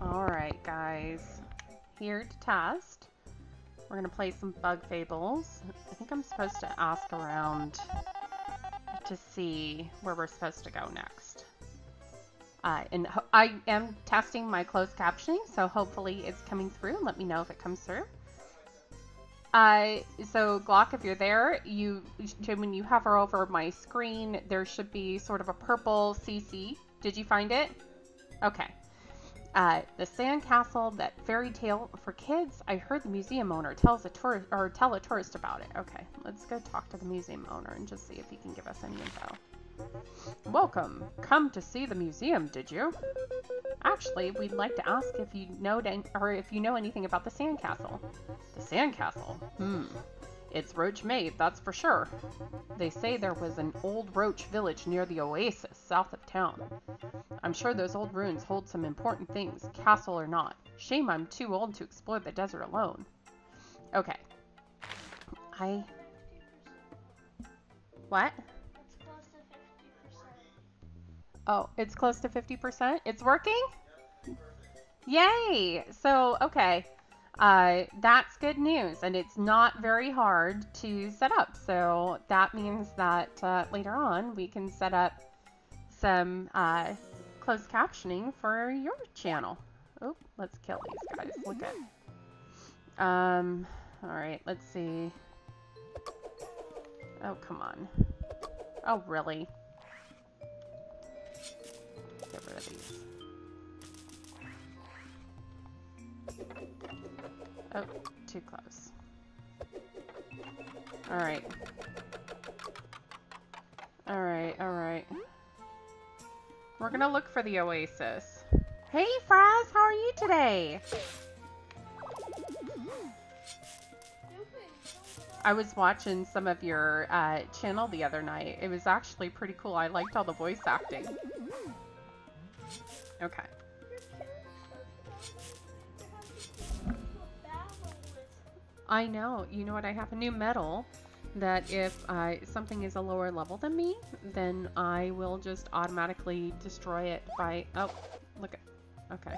Alright, guys. Here to test. We're gonna play some Bug Fables. I think I'm supposed to ask around to see where we're supposed to go next. Uh, and I am testing my closed captioning, so hopefully it's coming through. Let me know if it comes through. Uh, so Glock, if you're there, you when you hover over my screen, there should be sort of a purple CC. Did you find it? Okay. Uh, the sandcastle, that fairy tale for kids. I heard the museum owner tells a tourist or tell a tourist about it. Okay, let's go talk to the museum owner and just see if he can give us any info. Welcome. Come to see the museum, did you? Actually, we'd like to ask if you know or if you know anything about the sandcastle. The sandcastle? Hmm. It's roach made, that's for sure. They say there was an old roach village near the oasis south of town. I'm sure those old ruins hold some important things, castle or not. Shame I'm too old to explore the desert alone. Okay. I... What? Oh, it's close to 50%? It's working? Yay! So, okay. Uh, that's good news, and it's not very hard to set up. So that means that uh, later on we can set up some uh, closed captioning for your channel. Oh, let's kill these guys. Look at. Um. All right. Let's see. Oh, come on. Oh, really? Get rid of these. Oh, too close. Alright. Alright, alright. We're gonna look for the oasis. Hey, Fraz, how are you today? I was watching some of your uh, channel the other night. It was actually pretty cool. I liked all the voice acting. Okay. I know. You know what? I have a new medal that if uh, something is a lower level than me, then I will just automatically destroy it by... Oh, look. Okay.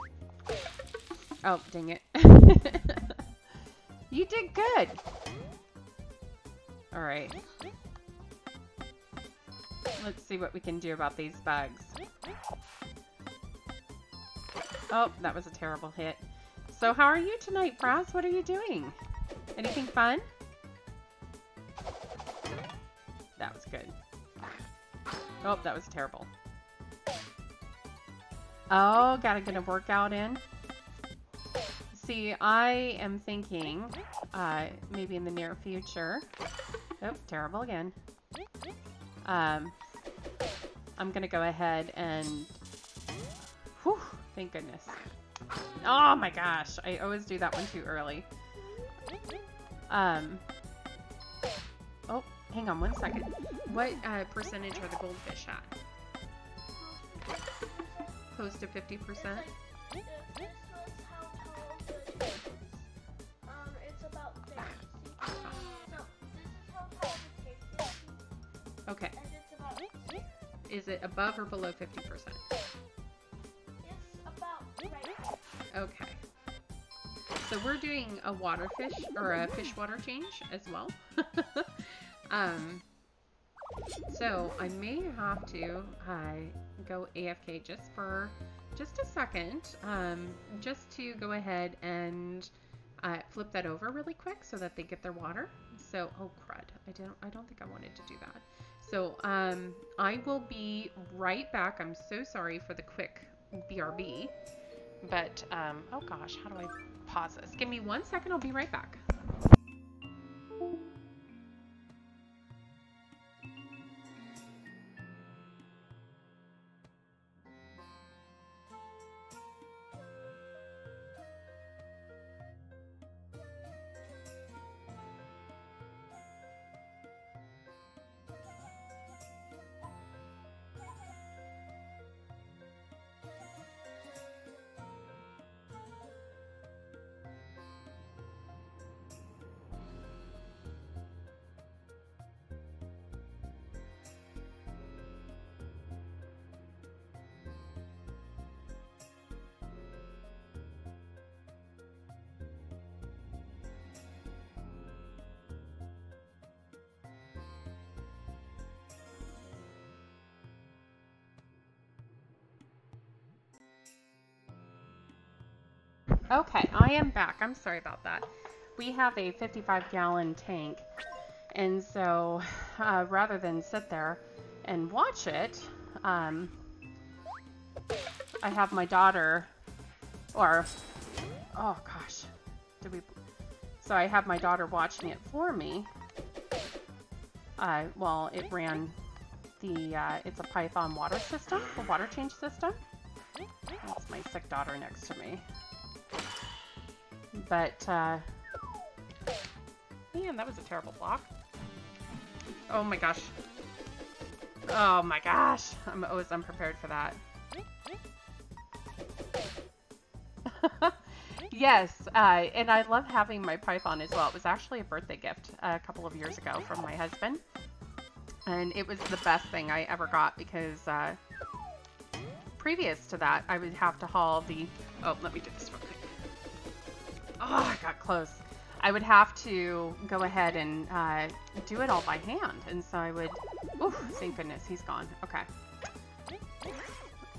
Oh, dang it. you did good. Alright. Let's see what we can do about these bugs. Oh, that was a terrible hit. So how are you tonight, Fraz? What are you doing? Anything fun? That was good. Oh, that was terrible. Oh, gotta get a workout in. See, I am thinking, uh, maybe in the near future. Oh, terrible again. Um, I'm gonna go ahead and... Thank goodness. Oh my gosh, I always do that one too early. Um. Oh, hang on one second. What uh, percentage are the goldfish at? Close to 50%? Okay. Is it above or below 50%? Okay. So we're doing a water fish or a fish water change as well. um, so I may have to uh, go AFK just for just a second, um, just to go ahead and uh, flip that over really quick so that they get their water. So, oh crud, I don't, I don't think I wanted to do that. So um, I will be right back. I'm so sorry for the quick BRB, but um, oh gosh, how do I pause this. Give me one second, I'll be right back. Okay, I am back. I'm sorry about that. We have a 55 gallon tank, and so uh, rather than sit there and watch it, um, I have my daughter, or, oh gosh, did we, so I have my daughter watching it for me. Uh, well, it ran the, uh, it's a Python water system, a water change system. That's my sick daughter next to me. But, uh, man, that was a terrible block. Oh my gosh. Oh my gosh. I'm always unprepared for that. yes, uh, and I love having my Python as well. It was actually a birthday gift a couple of years ago from my husband. And it was the best thing I ever got because uh, previous to that, I would have to haul the... Oh, let me do this quick. Oh, I got close. I would have to go ahead and uh, do it all by hand. And so I would... Ooh, thank goodness, he's gone. Okay.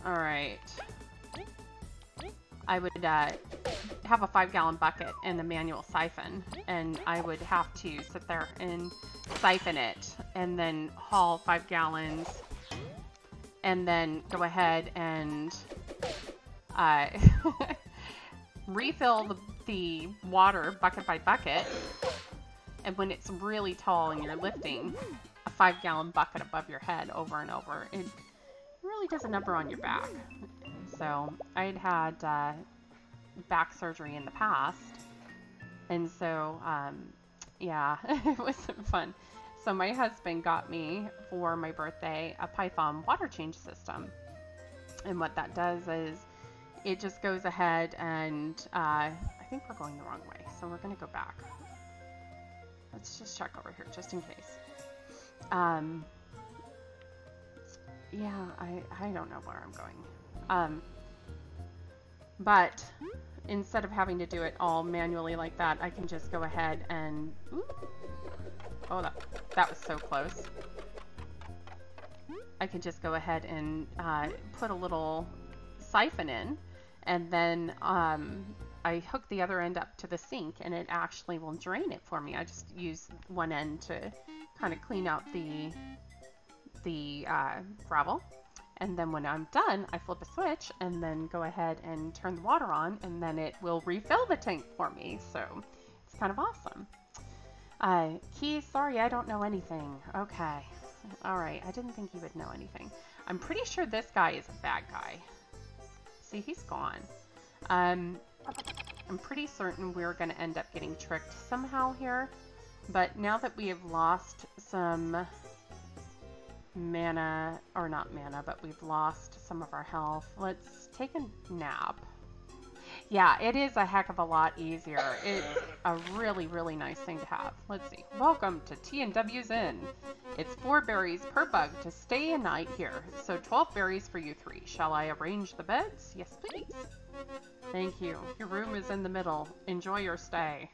All right. I would uh, have a five gallon bucket and a manual siphon, and I would have to sit there and siphon it and then haul five gallons and then go ahead and uh, refill the, the water bucket by bucket. And when it's really tall and you're lifting a five gallon bucket above your head over and over, it really does a number on your back. So I'd had uh, back surgery in the past, and so um, yeah, it wasn't fun. So my husband got me for my birthday a Python water change system, and what that does is it just goes ahead and uh, think we're going the wrong way, so we're gonna go back. Let's just check over here just in case. Um, yeah, I, I don't know where I'm going. Um, but instead of having to do it all manually like that, I can just go ahead and... Ooh, oh, that, that was so close. I can just go ahead and uh, put a little siphon in, and then um, I hook the other end up to the sink, and it actually will drain it for me. I just use one end to kind of clean out the the uh, gravel and then when I'm done, I flip a switch and then go ahead and turn the water on and then it will refill the tank for me. So it's kind of awesome. Uh, Key, sorry, I don't know anything. Okay. All right, I didn't think you would know anything. I'm pretty sure this guy is a bad guy. See, he's gone. Um, I'm pretty certain we're going to end up getting tricked somehow here. But now that we have lost some mana, or not mana, but we've lost some of our health. Let's take a nap. Yeah, it is a heck of a lot easier. It's a really, really nice thing to have. Let's see. Welcome to T&W's Inn. It's four berries per bug to stay a night here, so 12 berries for you three. Shall I arrange the beds? Yes, please. Thank you. Your room is in the middle. Enjoy your stay.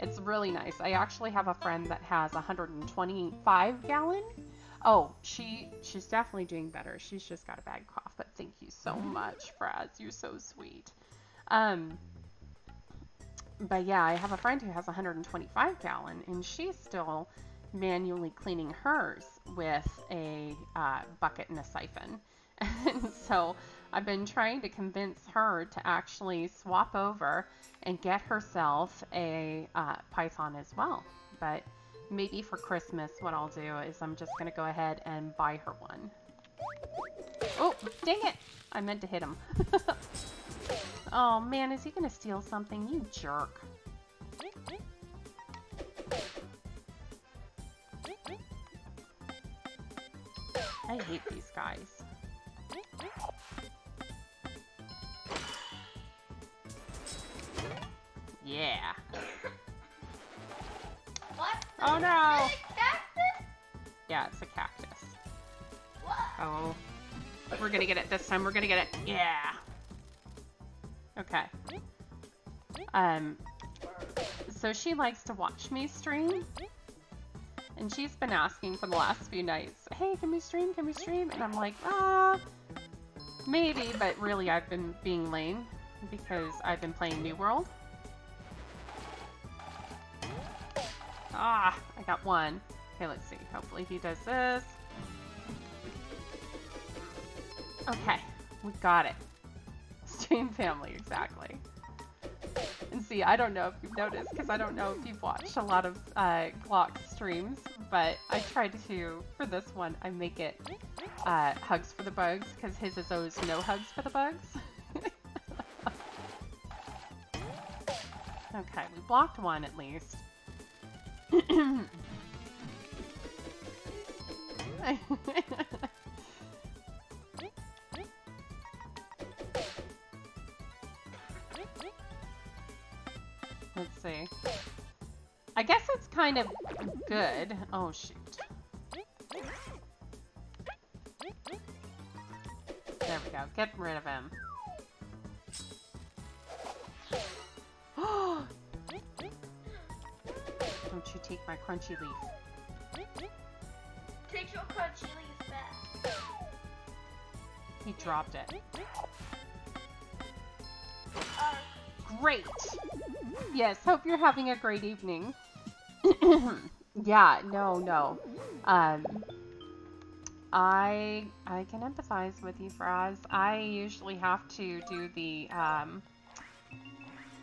It's really nice. I actually have a friend that has 125 gallon Oh, she she's definitely doing better. She's just got a bad cough, but thank you so much, Fraz. You're so sweet. Um, but yeah, I have a friend who has 125 gallon, and she's still manually cleaning hers with a uh, bucket and a siphon. And so I've been trying to convince her to actually swap over and get herself a uh, Python as well. But maybe for Christmas what I'll do is I'm just going to go ahead and buy her one. Oh, dang it! I meant to hit him. oh man, is he going to steal something? You jerk. I hate these guys. Yeah. What? Oh no! Yeah, it's a cactus. Oh. We're gonna get it this time. We're gonna get it. Yeah. Okay. Um, so she likes to watch me stream. And she's been asking for the last few nights, hey, can we stream? Can we stream? And I'm like, ah, maybe, but really I've been being lame because I've been playing New World. Ah, I got one. Okay, let's see. Hopefully he does this. Okay, we got it. Stream family, exactly. And see, I don't know if you've noticed, because I don't know if you've watched a lot of uh, Glock streams, but I tried to, for this one, I make it uh, hugs for the bugs, because his is always no hugs for the bugs. okay, we blocked one at least. Let's see. I guess it's kind of good. Oh, shoot. There we go. Get rid of him. Oh, Take my crunchy leaf. Take your crunchy leaf back. He dropped it. Uh, Great! Yes, hope you're having a great evening. yeah, no, no. Um, I I can empathize with you, Fraz. I usually have to do the um,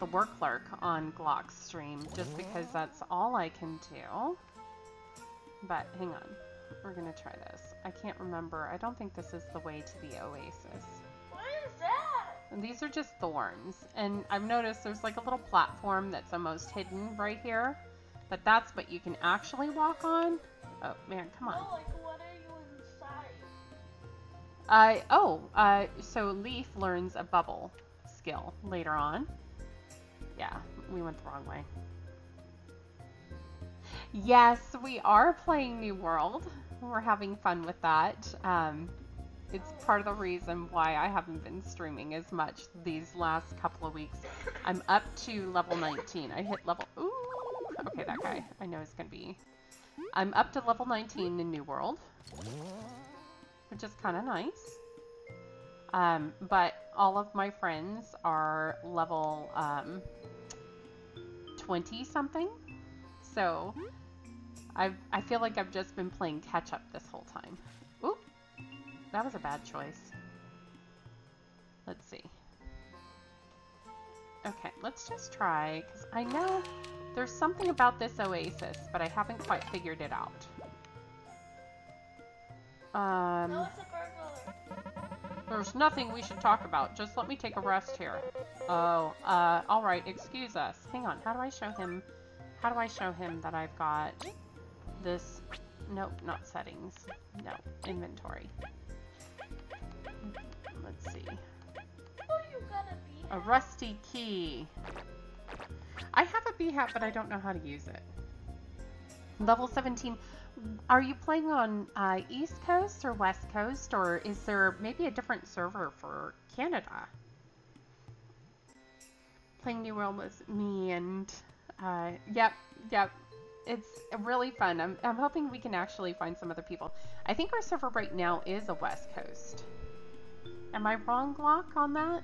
the work clerk on Glock's stream just because that's all I can do. But hang on, we're gonna try this. I can't remember. I don't think this is the way to the oasis. what is that? And these are just thorns. And I've noticed there's like a little platform that's almost hidden right here. But that's what you can actually walk on. Oh, man, come on. Oh, like what are you inside? Uh, oh, uh, so Leif learns a bubble skill later on. Yeah, we went the wrong way. Yes, we are playing New World. We're having fun with that. Um, it's part of the reason why I haven't been streaming as much these last couple of weeks. I'm up to level 19. I hit level... Ooh! Okay, that guy. I know it's gonna be... I'm up to level 19 in New World. Which is kind of nice. Um, but all of my friends are level um, 20 something. So I've, I feel like I've just been playing catch up this whole time. Oop, that was a bad choice. Let's see. Okay, let's just try, because I know there's something about this oasis, but I haven't quite figured it out. Um, No. There's nothing we should talk about. Just let me take a rest here. Oh, uh, alright, excuse us. Hang on, how do I show him, how do I show him that I've got this, nope, not settings, no, inventory. Let's see, you gotta be. a rusty key. I have a B hat, but I don't know how to use it. Level 17. Are you playing on uh, East Coast or West Coast, or is there maybe a different server for Canada? Playing New World with me and, uh, yep, yep. It's really fun. I'm, I'm hoping we can actually find some other people. I think our server right now is a West Coast. Am I wrong, Glock, on that?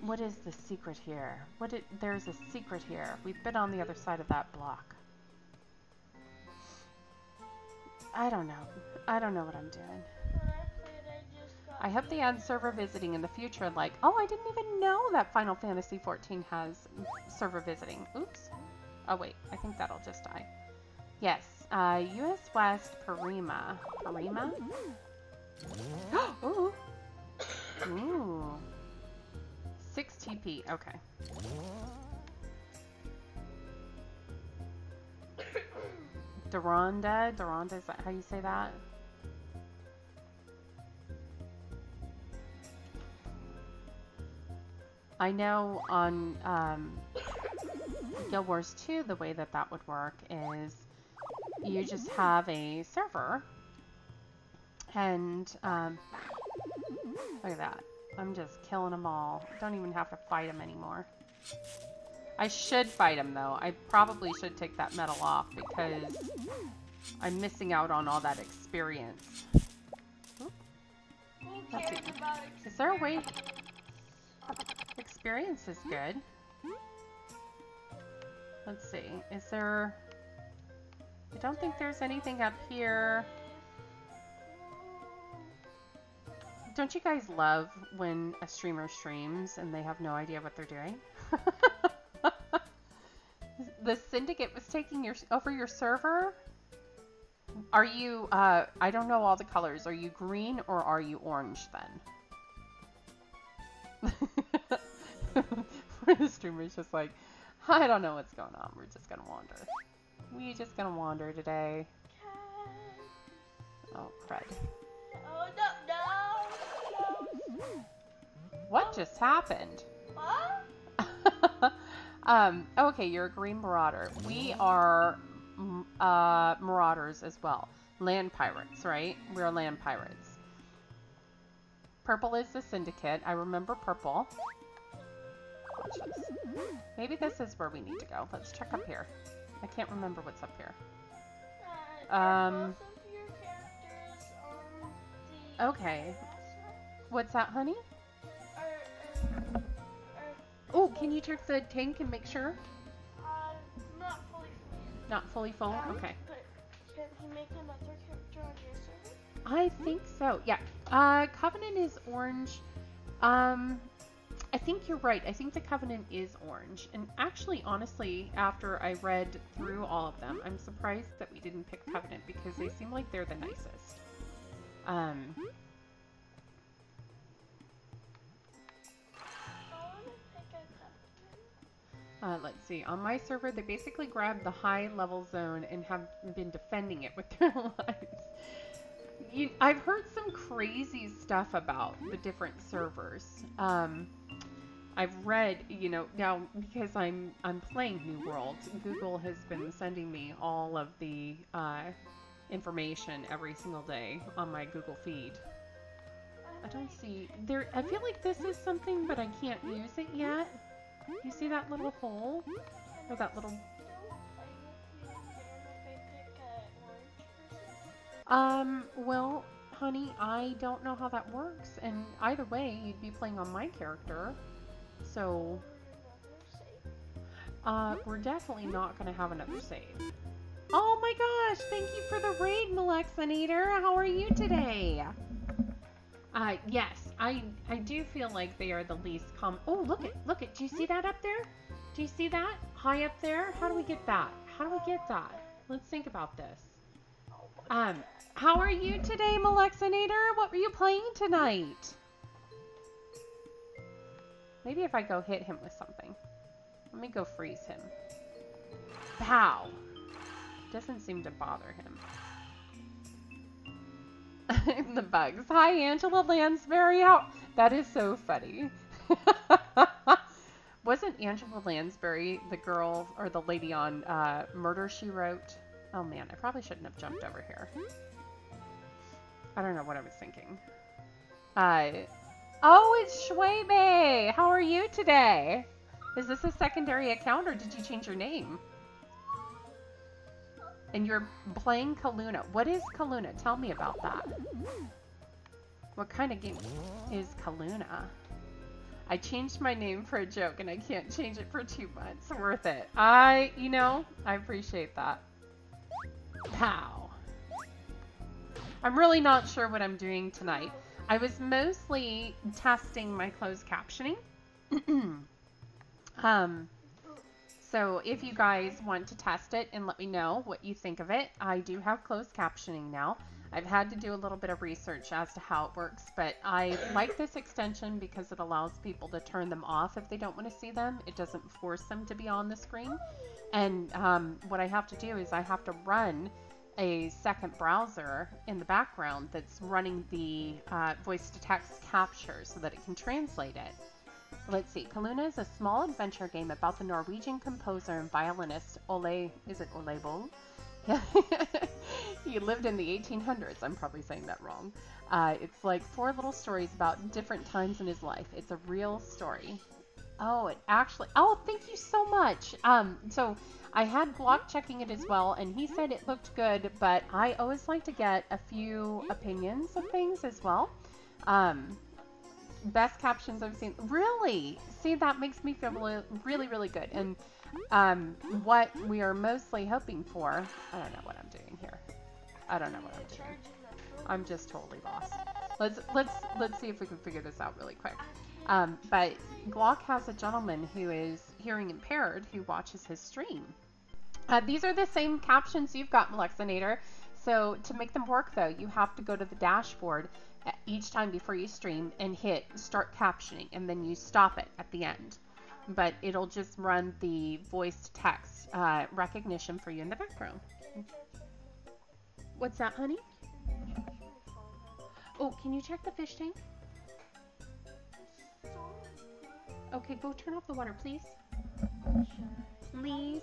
What is the secret here? What it, there's a secret here. We've been on the other side of that block. I don't know. I don't know what I'm doing. I hope they add server visiting in the future. Like, oh, I didn't even know that Final Fantasy XIV has server visiting. Oops. Oh wait, I think that'll just die. Yes, uh, U.S. West Parima. Parima? Ooh. Ooh. 6 TP. Okay. Deronda? Deronda, is that how you say that? I know on um, Guild Wars 2, the way that that would work is you just have a server, and um, look at that. I'm just killing them all. Don't even have to fight them anymore. I should fight them though. I probably should take that medal off because I'm missing out on all that experience. Uh, Is there a way? Experience is good. Let's see. Is there... I don't think there's anything up here. Don't you guys love when a streamer streams and they have no idea what they're doing? the syndicate was taking your over your server? Are you, uh, I don't know all the colors. Are you green or are you orange then? the streamer's just like, I don't know what's going on. We're just gonna wander. We just gonna wander today. Oh, crud. Oh no. What just happened? What? um, okay, you're a green marauder. We are uh, marauders as well. Land pirates, right? We're land pirates. Purple is the syndicate. I remember purple. Jeez. Maybe this is where we need to go. Let's check up here. I can't remember what's up here. Uh, Um, both of your characters on the Okay. What's that, honey? Oh, can you check the tank and make sure? uh, not fully full. Not fully full? Um, Okay. But can he make another character on your server? I think so. Yeah. Uh, Covenant is orange. Um, I think you're right. I think the Covenant is orange. And actually, honestly, after I read through all of them, I'm surprised that we didn't pick Covenant because they seem like they're the nicest. Um, uh, let's see. On my server, they basically grabbed the high level zone and have been defending it with their lives. You, I've heard some crazy stuff about the different servers. Um, I've read, you know, now because I'm I'm playing New World, Google has been sending me all of the uh, information every single day on my Google feed. I don't see there. I feel like this is something, but I can't use it yet. You see that little hole or that little? Um. Well, honey, I don't know how that works, and either way, you'd be playing on my character, so uh, we're definitely not gonna have another save. Oh my gosh! Thank you for the raid, Malexinator. How are you today? Uh, yes, I I do feel like they are the least common. Oh, look it, look it. Do you see that up there? Do you see that high up there? How do we get that? How do we get that? Let's think about this. Um, how are you today, Malexinator? What were you playing tonight? Maybe if I go hit him with something. Let me go freeze him. Pow! Doesn't seem to bother him. the bugs. Hi, Angela Lansbury. How? That is so funny. Wasn't Angela Lansbury the girl or the lady on uh, Murder She Wrote? Oh man, I probably shouldn't have jumped over here. I don't know what I was thinking. Uh, oh, it's Shwebe. How are you today? Is this a secondary account or did you change your name? And you're playing Kaluna. What is Kaluna? Tell me about that. What kind of game is Kaluna? I changed my name for a joke and I can't change it for two months. Worth it. I, you know, I appreciate that. Pow. I'm really not sure what I'm doing tonight. I was mostly testing my closed captioning. um, so if you guys want to test it and let me know what you think of it, I do have closed captioning now. I've had to do a little bit of research as to how it works, but I like this extension because it allows people to turn them off if they don't want to see them. It doesn't force them to be on the screen. And um, what I have to do is I have to run a second browser in the background that's running the uh, voice to text capture so that it can translate it. Let's see. Kaluna is a small adventure game about the Norwegian composer and violinist Ole. Is it Ole Bull? he lived in the 1800s. I'm probably saying that wrong. Uh, it's like four little stories about different times in his life. It's a real story. Oh, it actually. Oh, thank you so much. Um, so I had Block checking it as well, and he said it looked good, but I always like to get a few opinions of things as well. Um, best captions I've seen. Really? See, that makes me feel really, really, good. And um, what we are mostly hoping for, I don't know what I'm doing here. I don't know what I'm doing. I'm just totally lost. Let's let's let's see if we can figure this out really quick. Um, but Glock has a gentleman who is hearing impaired who watches his stream. Uh, these are the same captions you've got, Malexinator. So to make them work, though, you have to go to the dashboard each time before you stream and hit start captioning, and then you stop it at the end. But it'll just run the voice text uh, recognition for you in the background. What's that, honey? Oh, can you check the fish tank? Okay, go turn off the water, please. Please.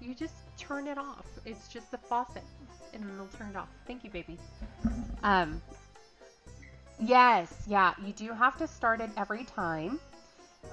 You just turn it off. It's just the faucet, and it'll turn it off. Thank you, baby. Um. Yes, yeah, you do have to start it every time.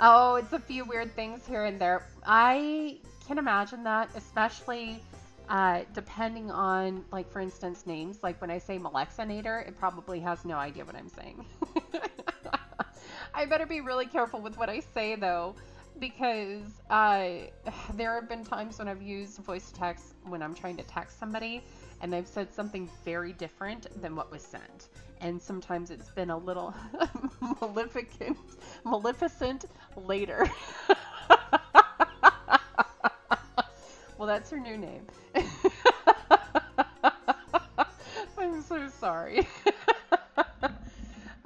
Oh, it's a few weird things here and there. I can imagine that, especially uh, depending on, like, for instance, names. Like when I say Malexinator, it probably has no idea what I'm saying. I better be really careful with what I say, though, because uh, there have been times when I've used voice text when I'm trying to text somebody, and they've said something very different than what was sent. And sometimes it's been a little maleficent, maleficent later. well, that's her new name. I'm so sorry.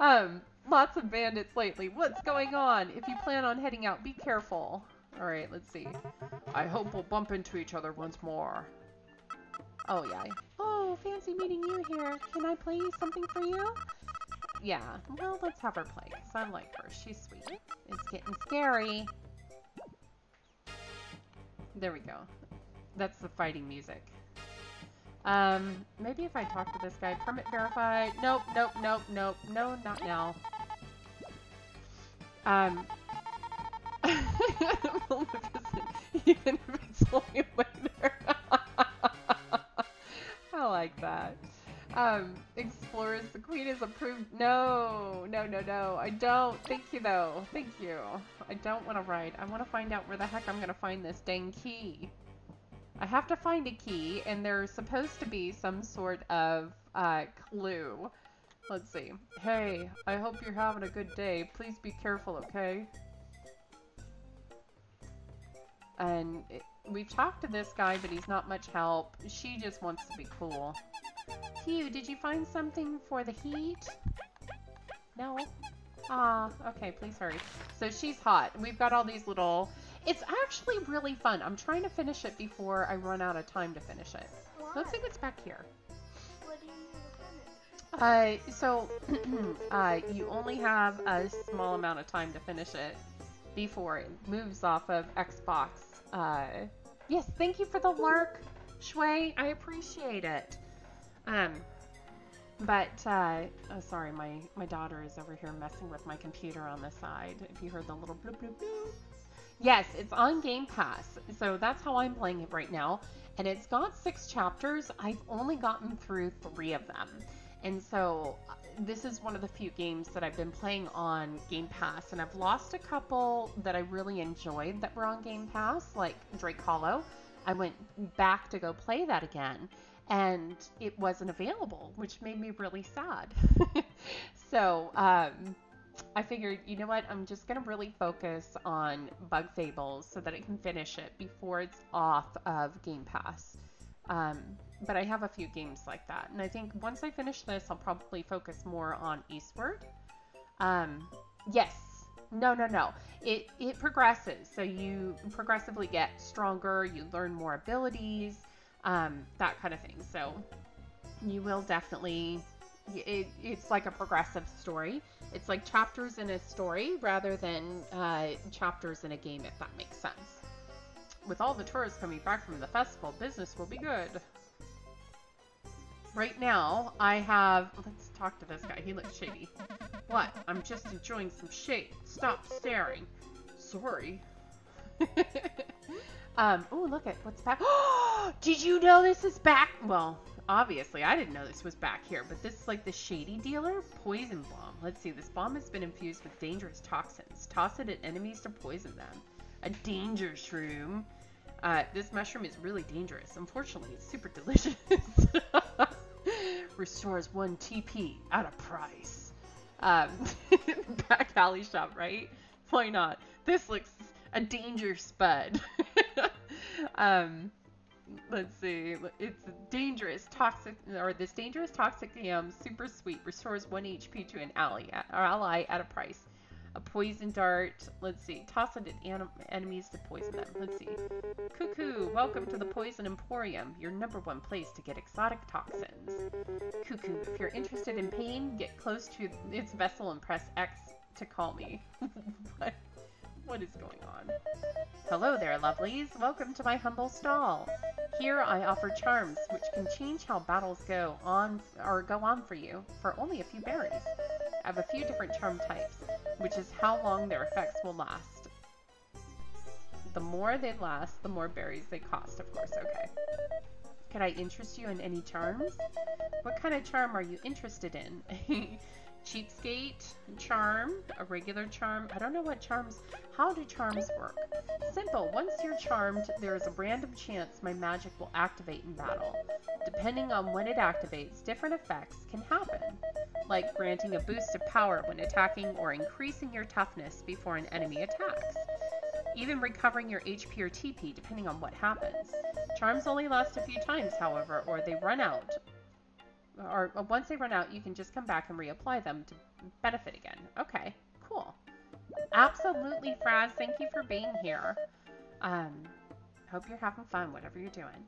um, lots of bandits lately. What's going on? If you plan on heading out, be careful. All right, let's see. I hope we'll bump into each other once more. Oh, yeah. Oh, fancy meeting you here. Can I play something for you? Yeah, well, let's have her play, because I like her. She's sweet. It's getting scary. There we go. That's the fighting music. Um, maybe if I talk to this guy. Permit verified. Nope, nope, nope, nope. No, not now. Um, even if it's only later. I like that. Um, explores the queen is approved. No, no, no, no. I don't. Thank you though. Thank you. I don't want to ride. I want to find out where the heck I'm gonna find this dang key. I have to find a key, and there's supposed to be some sort of uh, clue. Let's see. Hey, I hope you're having a good day. Please be careful, okay? And it, we've talked to this guy, but he's not much help. She just wants to be cool. Hugh, did you find something for the heat? No? Ah, okay, please hurry. So she's hot. We've got all these little... It's actually really fun. I'm trying to finish it before I run out of time to finish it. Let's see what's back here. Uh, so, uh, you only have a small amount of time to finish it before it moves off of Xbox. Uh, yes, thank you for the lark, Shui. I appreciate it. Um, but, uh, oh, sorry, my, my daughter is over here messing with my computer on the side. If you heard the little bloop bloop bloop. Yes, it's on Game Pass. So that's how I'm playing it right now. And it's got six chapters. I've only gotten through three of them. And so uh, this is one of the few games that I've been playing on Game Pass. And I've lost a couple that I really enjoyed that were on Game Pass, like Drake Hollow. I went back to go play that again. And it wasn't available, which made me really sad. so, um, I figured, you know what, I'm just going to really focus on Bug Fables so that I can finish it before it's off of Game Pass. Um, but I have a few games like that. And I think once I finish this, I'll probably focus more on Eastward. Um, yes. No, no, no. It, it progresses. So you progressively get stronger, you learn more abilities, um, that kind of thing. So you will definitely it, it's like a progressive story. It's like chapters in a story rather than uh, chapters in a game, if that makes sense. With all the tourists coming back from the festival, business will be good. Right now, I have. Let's talk to this guy. He looks shady. What? I'm just enjoying some shade. Stop staring. Sorry. um. Oh, look at what's back. Did you know this is back? Well, obviously, I didn't know this was back here, but this is like the shady dealer poison bomb. Let's see, this bomb has been infused with dangerous toxins. Toss it at enemies to poison them. A danger shroom. Uh, this mushroom is really dangerous. Unfortunately, it's super delicious. Restores one TP at a price. Um, back alley shop, right? Why not? This looks a danger spud. um, let's see. It's dangerous, toxic, or this dangerous toxic yam, super sweet, restores one HP to an ally, or ally at a price. A poison dart. Let's see. Toss it at enemies to poison them. Let's see. Cuckoo, welcome to the Poison Emporium, your number one place to get exotic toxins. Cuckoo, if you're interested in pain, get close to its vessel and press X to call me. what? What is going on? Hello there, lovelies. Welcome to my humble stall. Here I offer charms which can change how battles go on or go on for you for only a few berries. I have a few different charm types, which is how long their effects will last. The more they last, the more berries they cost, of course. Okay. Could I interest you in any charms? What kind of charm are you interested in? cheapskate charm, a regular charm. I don't know what charms, how do charms work? Simple, once you're charmed, there is a random chance my magic will activate in battle. Depending on when it activates, different effects can happen, like granting a boost of power when attacking or increasing your toughness before an enemy attacks. Even recovering your HP or TP depending on what happens. Charms only last a few times, however, or they run out or once they run out, you can just come back and reapply them to benefit again. Okay, cool. Absolutely, Fraz. Thank you for being here. Um, hope you're having fun, whatever you're doing.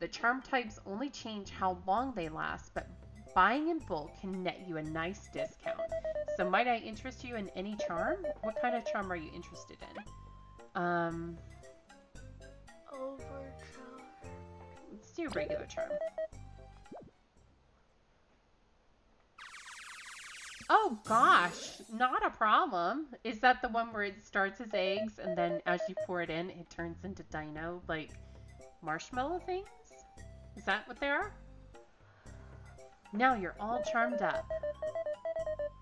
The charm types only change how long they last, but buying in bulk can net you a nice discount. So might I interest you in any charm? What kind of charm are you interested in? Um, Overcharm. Let's do regular charm. Oh gosh, not a problem. Is that the one where it starts as eggs and then as you pour it in, it turns into dino, like marshmallow things? Is that what they are? Now you're all charmed up.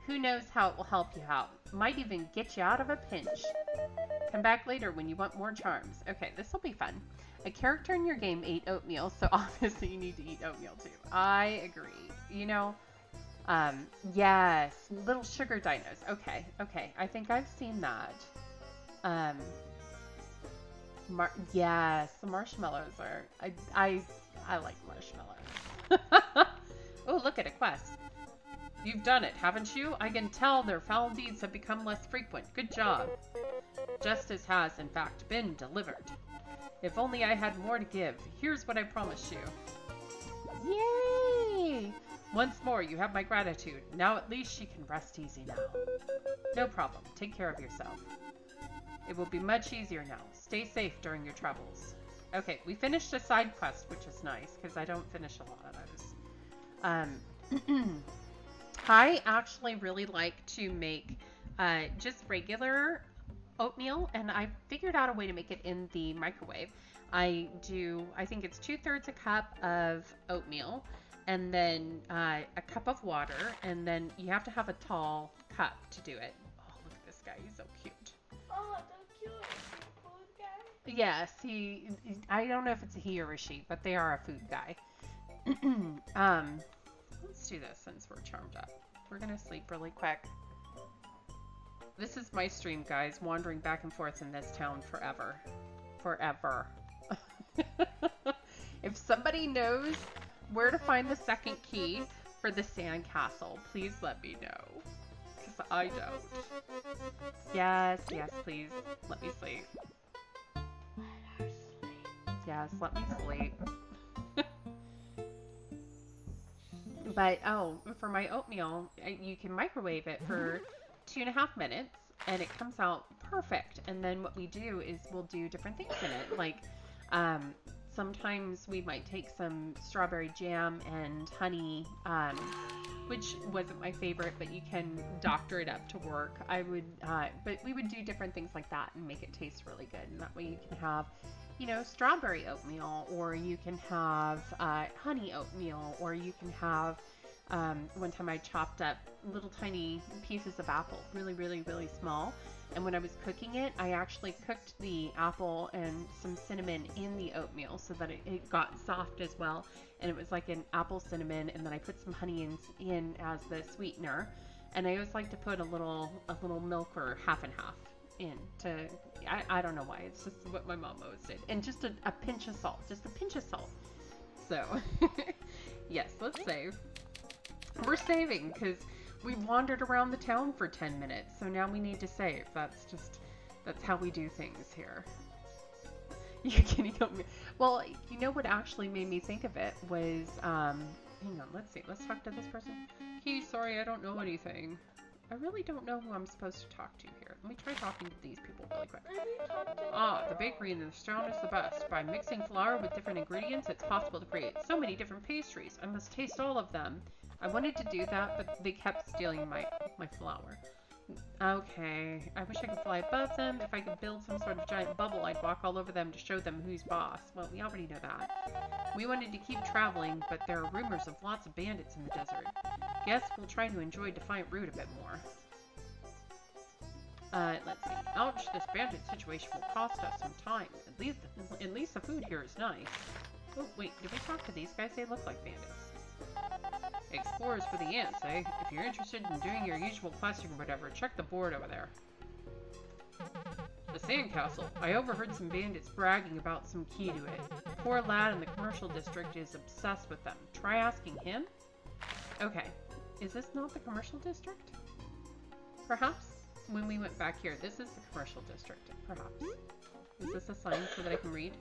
Who knows how it will help you out. Might even get you out of a pinch. Come back later when you want more charms. Okay, this will be fun. A character in your game ate oatmeal, so obviously you need to eat oatmeal too. I agree. You know, um, yes, little sugar dinos. Okay, okay. I think I've seen that. Um, mar yes, the marshmallows are. I I I like marshmallows. oh, look at a quest. You've done it, haven't you? I can tell their foul deeds have become less frequent. Good job. Justice has, in fact, been delivered. If only I had more to give. Here's what I promise you. Yay! Once more, you have my gratitude. Now at least she can rest easy now. No problem. Take care of yourself. It will be much easier now. Stay safe during your travels. Okay, we finished a side quest, which is nice, because I don't finish a lot of those. Um, I actually really like to make uh, just regular oatmeal, and I figured out a way to make it in the microwave. I do, I think it's two-thirds a cup of oatmeal, and then uh, a cup of water, and then you have to have a tall cup to do it. Oh, look at this guy. He's so cute. Oh, so cute. Food guy? Yes, he, I don't know if it's a he or a she, but they are a food guy. um, let's do this since we're charmed up. We're going to sleep really quick. This is my stream, guys, wandering back and forth in this town forever. Forever. if somebody knows where to find the second key for the sandcastle, please let me know. Because I don't. Yes, yes, please. Let me sleep. Yes, let me sleep. but, oh, for my oatmeal, you can microwave it for two and a half minutes and it comes out perfect. And then what we do is we'll do different things in it. Like, um, sometimes we might take some strawberry jam and honey, um, which wasn't my favorite, but you can doctor it up to work. I would, uh, but we would do different things like that and make it taste really good. And that way you can have you know, strawberry oatmeal, or you can have uh, honey oatmeal, or you can have. Um, one time I chopped up little tiny pieces of apple, really, really, really small. And when I was cooking it, I actually cooked the apple and some cinnamon in the oatmeal so that it, it got soft as well. And it was like an apple cinnamon, and then I put some honey in, in as the sweetener. And I always like to put a little a little milk or half and half in to I, I don't know why it's just what my mom always did and just a, a pinch of salt just a pinch of salt so yes let's save we're saving because we wandered around the town for 10 minutes so now we need to save that's just that's how we do things here you can help me well you know what actually made me think of it was um hang on let's see let's talk to this person Key, sorry i don't know anything I really don't know who I'm supposed to talk to here. Let me try talking to these people really quick. Ah, the bakery in the town is the best. By mixing flour with different ingredients, it's possible to create so many different pastries. I must taste all of them. I wanted to do that, but they kept stealing my, my flour. Okay, I wish I could fly above them. If I could build some sort of giant bubble, I'd walk all over them to show them who's boss. Well, we already know that. We wanted to keep traveling, but there are rumors of lots of bandits in the desert. Guess we'll try to enjoy Defiant Root a bit more. Uh, let's see. Ouch, this bandit situation will cost us some time. At least, at least the food here is nice. Oh, wait, did we talk to these guys? They look like bandits. Explorers for the ants, eh? If you're interested in doing your usual questing or whatever, check the board over there. The sandcastle. I overheard some bandits bragging about some key to it. poor lad in the commercial district is obsessed with them. Try asking him? Okay. Is this not the commercial district? Perhaps when we went back here, this is the commercial district, perhaps. Is this a sign so that I can read?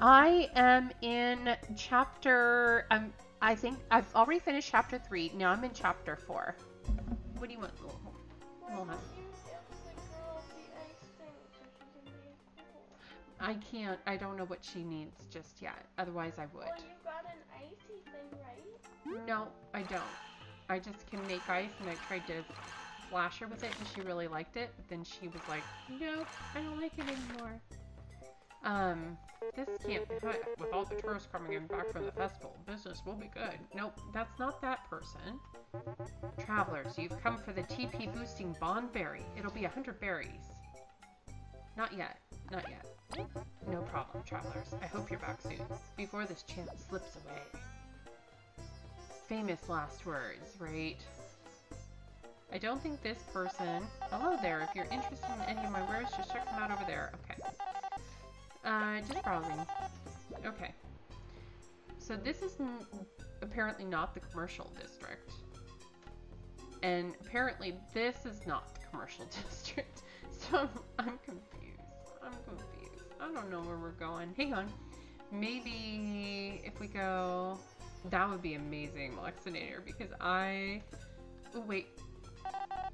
I am in chapter. Um, I think I've already finished chapter three. Now I'm in chapter four. What do you want? Little I can't. I don't know what she needs just yet. Otherwise, I would. Well, you've got an icy thing, right? No, I don't. I just can make ice, and I tried to flash her with it, and she really liked it. But then she was like, "Nope, I don't like it anymore." Um, this can't be good. With all the tourists coming in back from the festival, business will be good. Nope, that's not that person. Travelers, you've come for the TP boosting bond berry. It'll be a hundred berries. Not yet. Not yet. No problem, travelers. I hope you're back soon, before this chance slips away. Famous last words, right? I don't think this person... Hello there, if you're interested in any of my wares, just check them out over there. Okay. Uh, just browsing. Okay. So this is apparently not the commercial district. And apparently this is not the commercial district. So I'm, I'm confused. I'm confused. I don't know where we're going. Hang on. Maybe if we go... That would be amazing, Luxinator, because I... Oh, wait.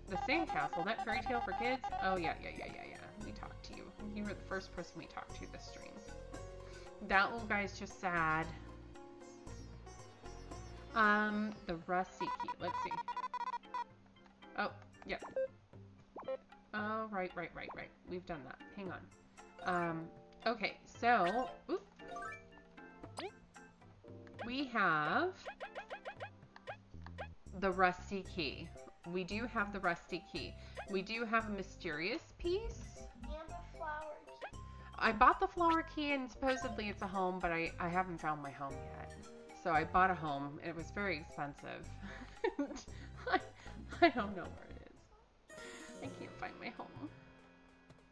The Sandcastle, that fairy tale for kids? Oh, yeah, yeah, yeah, yeah, yeah. We talked to you. You were the first person we talked to this stream. That little guy's just sad. Um, the rusty key. Let's see. Oh, yep. Oh, right, right, right, right. We've done that. Hang on. Um, okay, so... We have the rusty key. We do have the rusty key. We do have a mysterious piece. I bought the flower key and supposedly it's a home, but I, I haven't found my home yet. So I bought a home. It was very expensive. I, I don't know where it is. I can't find my home.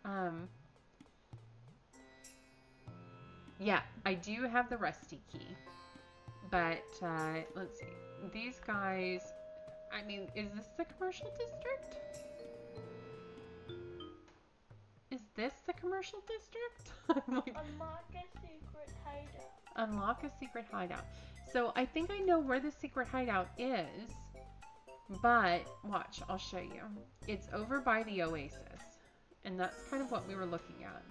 Um, yeah, I do have the rusty key. But, uh, let's see. These guys, I mean, is this the commercial district? This the commercial district? like, Unlock a secret hideout. unlock a secret hideout. So I think I know where the secret hideout is, but watch, I'll show you. It's over by the oasis, and that's kind of what we were looking at.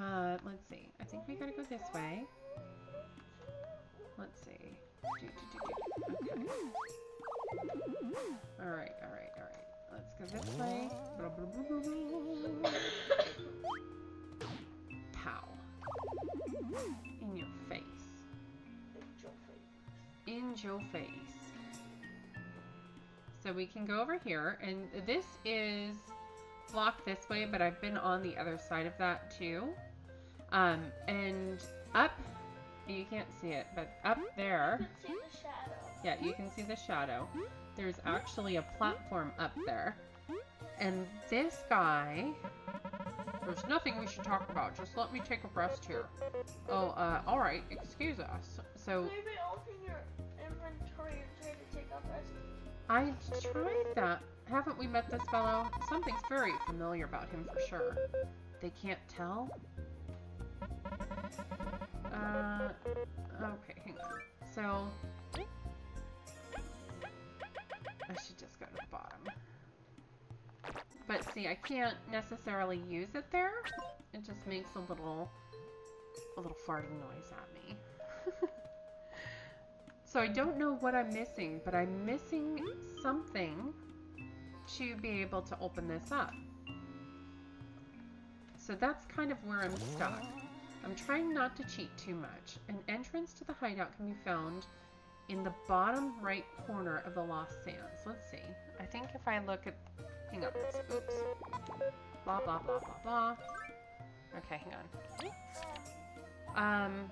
Uh, let's see. I think we gotta go this way. Let's see. Do, do, do, do. Okay. Alright, alright, alright. Let's go this way. Pow. In your face. In your face. So we can go over here, and this is blocked this way, but I've been on the other side of that too. Um, and up, you can't see it, but up there, You can see the shadow. yeah, you can see the shadow. There's actually a platform up there. And this guy, there's nothing we should talk about. Just let me take a rest here. Oh, uh, alright, excuse us. So, Maybe open your inventory and try to take a rest. I tried that. Haven't we met this fellow? Something's very familiar about him for sure. They can't tell? Uh, okay, hang on. So, But see, I can't necessarily use it there. It just makes a little, a little farting noise at me. So I don't know what I'm missing, but I'm missing something to be able to open this up. So that's kind of where I'm stuck. I'm trying not to cheat too much. An entrance to the hideout can be found in the bottom right corner of the Lost Sands. Let's see. I think if I look at... Hang on. Oops. Blah, blah, blah, blah, blah. Okay, hang on. Um...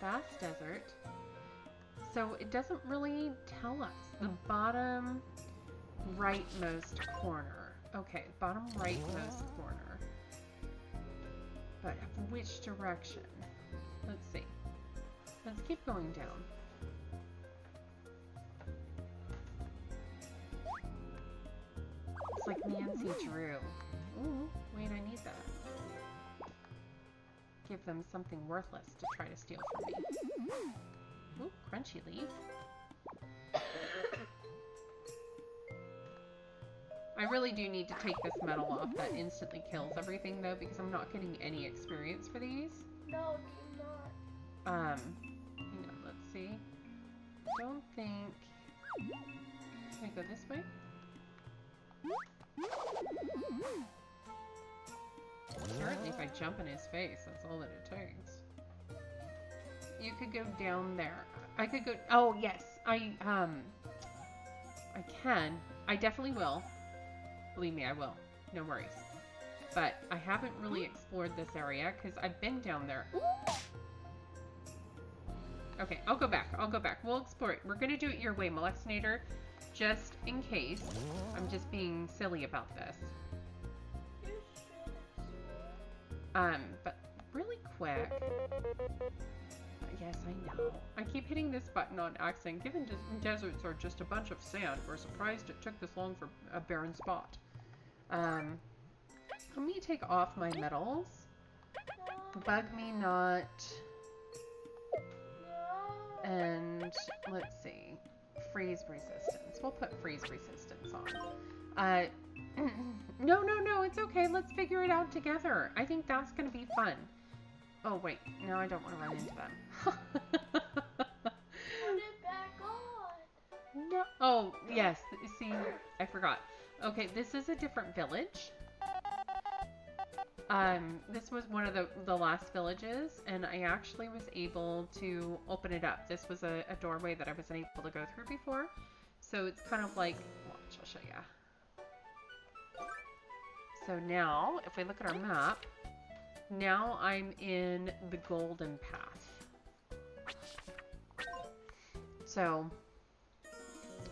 Bass Desert. So it doesn't really tell us. The bottom rightmost corner. Okay, bottom rightmost corner. But which direction? Let's see. Let's keep going down. It's like Nancy Drew. Ooh, wait, I need that give them something worthless to try to steal from me. Ooh, crunchy leaf. I really do need to take this medal off that instantly kills everything though because I'm not getting any experience for these. No, do not. Um, hang on, let's see. Don't think... Can I go this way? Apparently if I jump in his face, that's all that it takes. You could go down there. I could go... Oh, yes. I, um... I can. I definitely will. Believe me, I will. No worries. But I haven't really explored this area because I've been down there. Okay, I'll go back. I'll go back. We'll explore it. We're going to do it your way, Molexinator, just in case. I'm just being silly about this. Um, but really quick. Yes, I know. I keep hitting this button on accident. Given des deserts are just a bunch of sand, we're surprised it took this long for a barren spot. Um, let me take off my medals. No, Bug me not. And let's see. Freeze resistance. We'll put freeze resistance on. Uh, no, no, no, it's okay. Let's figure it out together. I think that's going to be fun. Oh, wait. No, I don't want to run into them. Put it back on. no. Oh, yes. See, I forgot. Okay, this is a different village. Um, this was one of the, the last villages, and I actually was able to open it up. This was a, a doorway that I wasn't able to go through before. So it's kind of like, watch, I'll show you. So now, if we look at our map, now I'm in the Golden Path. So,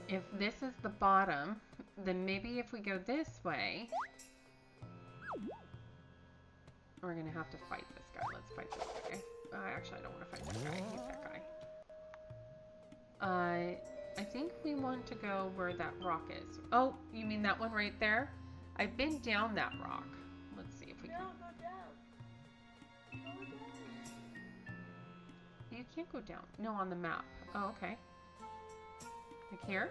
if this is the bottom, then maybe if we go this way, we're gonna have to fight this guy. Let's fight this guy. Uh, actually, I don't want to fight this guy. He's that guy. Uh, I think we want to go where that rock is. Oh, you mean that one right there? I've been down that rock. Let's see if we No, can. go down. Go down. You can't go down. No, on the map. Oh, okay. Like here?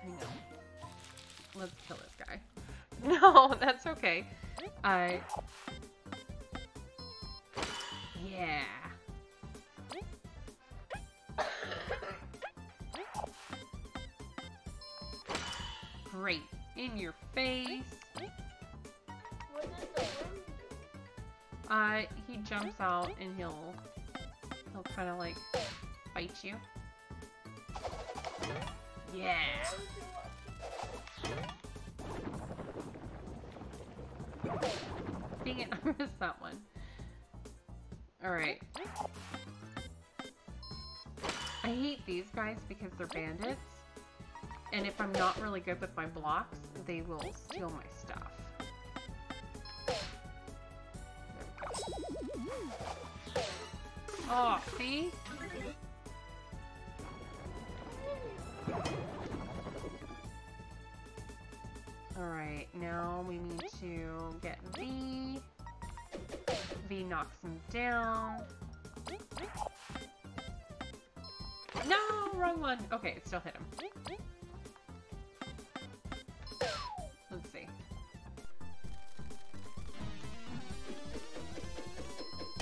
Hang on. Let's kill this guy. No, that's okay. I, Yeah. Great. In your face. Uh, he jumps out and he'll... He'll kind of, like, bite you. Yeah! I missed that one. Alright. I hate these guys because they're bandits. And if I'm not really good with my blocks, they will steal my stuff. Oh, see? Alright, now we need knocks him down. No, wrong one. Okay, it still hit him. Let's see.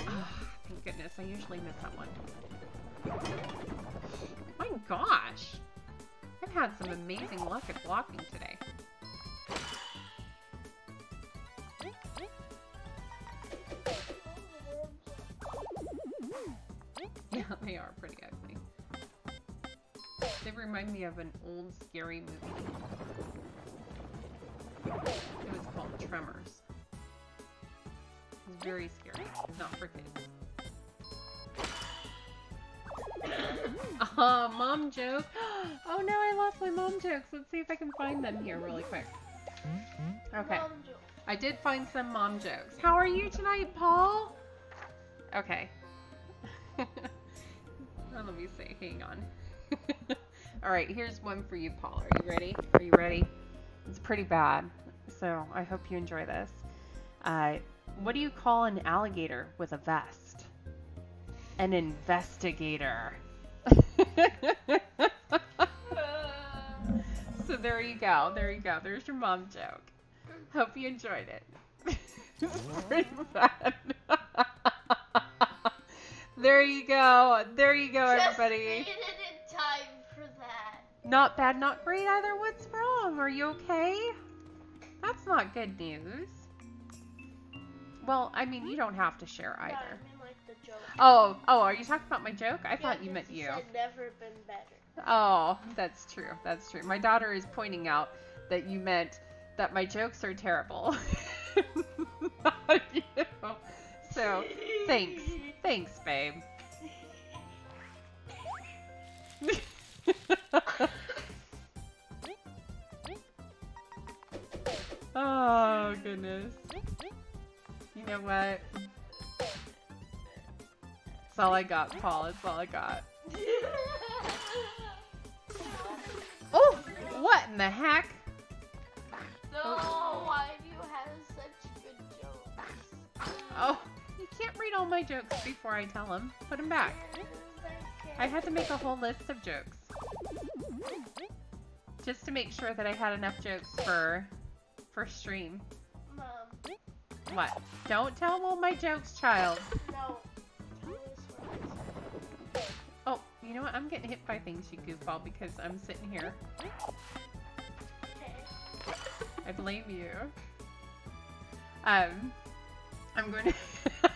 Ah, thank goodness, I usually miss that one. My gosh! I've had some amazing luck at blocking today. Scary movie. It was called Tremors. It was very scary, not for kids. Uh, mom joke. Oh no, I lost my mom jokes. Let's see if I can find them here really quick. Okay. I did find some mom jokes. How are you tonight, Paul? Okay. Let me see. Hang on. All right, here's one for you, Paul. Are you ready? Are you ready? It's pretty bad, so I hope you enjoy this. Uh, what do you call an alligator with a vest? An investigator. so there you go. There you go. There's your mom joke. Hope you enjoyed it. it's pretty bad. there you go. There you go, Just everybody. made it in time for that. Not bad, not great either. What's wrong? Are you okay? That's not good news. Well, I mean, you don't have to share No, I either. mean like the joke. Oh, oh, are you talking about my joke? I Yeah, thought you meant you. Never been better. Oh, that's true. That's true. My daughter is pointing out that you meant that my jokes are terrible. Not you. So, thanks. Thanks, babe. oh, goodness. You know what? That's all I got, Paul. That's all I got. Oh, what in the heck? no, why do you have such good jokes? Oh, you can't read all my jokes before I tell them. Put them back. I had to make a whole list of jokes. Just to make sure that I had enough jokes for for stream. Mom, What? Don't tell all my jokes, child. no. Tell us what Oh, you know what? I'm getting hit by things, you goofball, because I'm sitting here. Okay. I blame you. Um, I'm going to.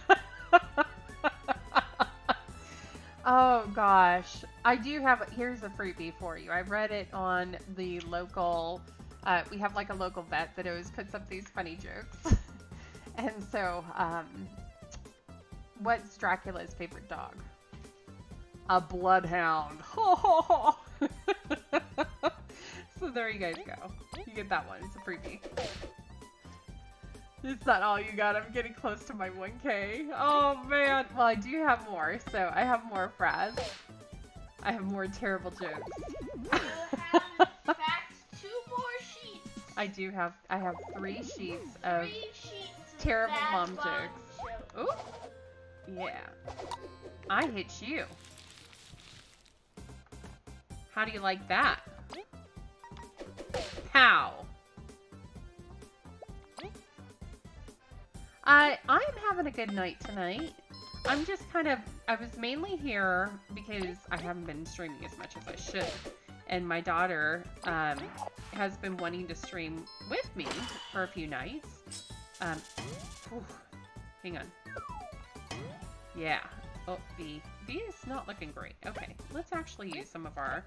Oh gosh, I do have. Here's a freebie for you. I read it on the local. Uh, we have like a local vet that always puts up these funny jokes, and so um, what's Dracula's favorite dog? A bloodhound. so there you guys go. You get that one. It's a freebie. It's not all you got. I'm getting close to my 1k. Oh man. Well, I do have more. So I have more Fraz. I have more terrible jokes. We'll have facts, two more sheets. I do have. I have three sheets of. Three sheets terrible bad mom jokes. Ooh. Yeah. I hit you. How do you like that? Pow. I I'm having a good night tonight. I'm just kind of I was mainly here because I haven't been streaming as much as I should. and my daughter um, has been wanting to stream with me for a few nights. Um, hang on. Yeah. Oh, Vi. Vi is not looking great. Okay, let's actually use some of our...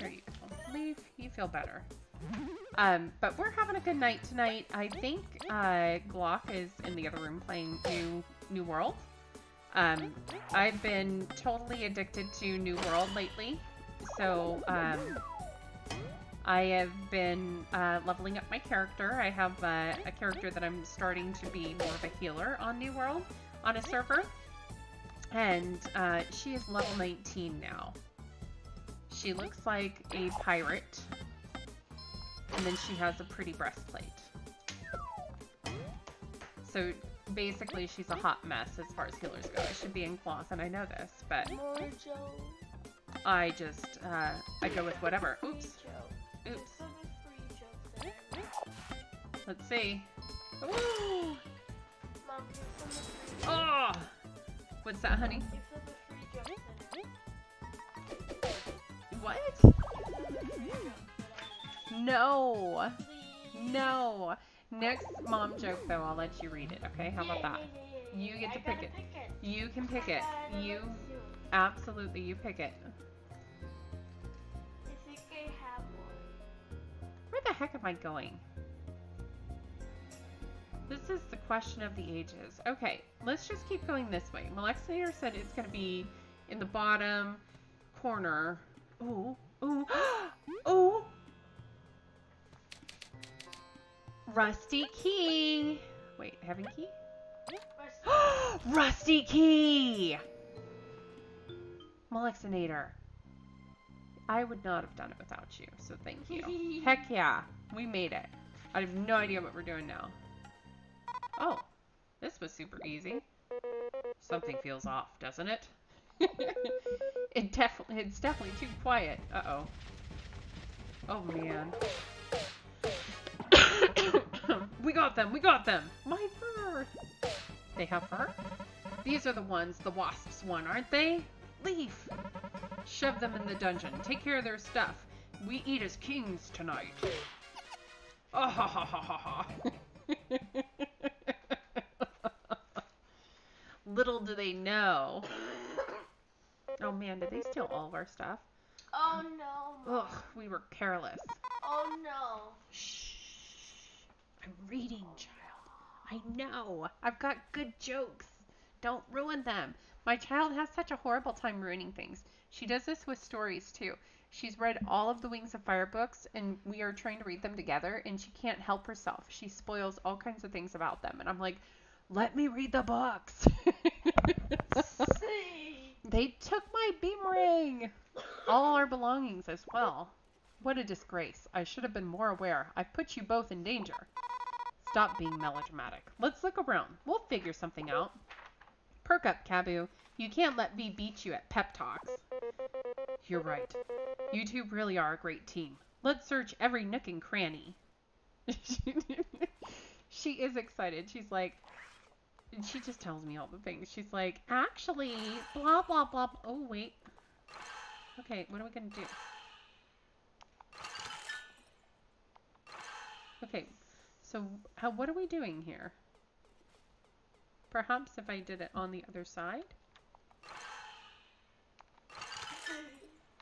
Here you go. Leave. You feel better. Um, but we're having a good night tonight. I think uh, Glock is in the other room playing New New World. Um, I've been totally addicted to New World lately, so um, I have been uh, leveling up my character. I have uh, a character that I'm starting to be more of a healer on New World on a server, and uh, she is level 19 now. She looks like a pirate, and then she has a pretty breastplate. So basically she's a hot mess as far as healers go. I should be in cloth, and I know this, but I just, uh, I go with whatever. Oops. Oops. Put a free joke there. Let's see. Ooh! Mom, give them a free joke. Oh! What's that, honey? Give them a free joke there. What? No! No! Next mom joke, though, I'll let you read it, okay? How about that? You get to pick it. Pick it. You can pick it. You, absolutely, you pick it. I think I have one. Where the heck am I going? This is the question of the ages. Okay, let's just keep going this way. Malexinator said it's going to be in the bottom corner. Ooh, ooh, ooh! Rusty key! Wait, heaven key? Rusty key! Malexinator. I would not have done it without you, so thank you. Heck yeah, we made it. I have no idea what we're doing now. Oh, this was super easy. Something feels off, doesn't it? it definitely it's definitely too quiet. Uh-oh. Oh man. We got them, we got them! My fur! They have fur? These are the ones the wasps won, aren't they? Leaf! Shove them in the dungeon. Take care of their stuff. We eat as kings tonight. Oh, ha, ha, ha, ha, ha. Little do they know. Oh man, did they steal all of our stuff? oh no. Ugh, we were careless. Oh no. Shh. I'm reading, child. I know. I've got good jokes. Don't ruin them. My child has such a horrible time ruining things. She does this with stories too. She's read all of the Wings of Fire books, and we are trying to read them together, and she can't help herself. She spoils all kinds of things about them, and I'm like, let me read the books. They took my beam ring, all our belongings as well. What a disgrace. I should have been more aware. I've put you both in danger. Stop being melodramatic. Let's look around. We'll figure something out. Perk up, Kabbu. You can't let Vi beat you at pep talks. You're right. You two really are a great team. Let's search every nook and cranny. she is excited. She's like, she just tells me all the things. She's like, actually, blah, blah, blah. Oh, wait. Okay, what are we going to do? Okay, so how, what are we doing here? Perhaps if I did it on the other side?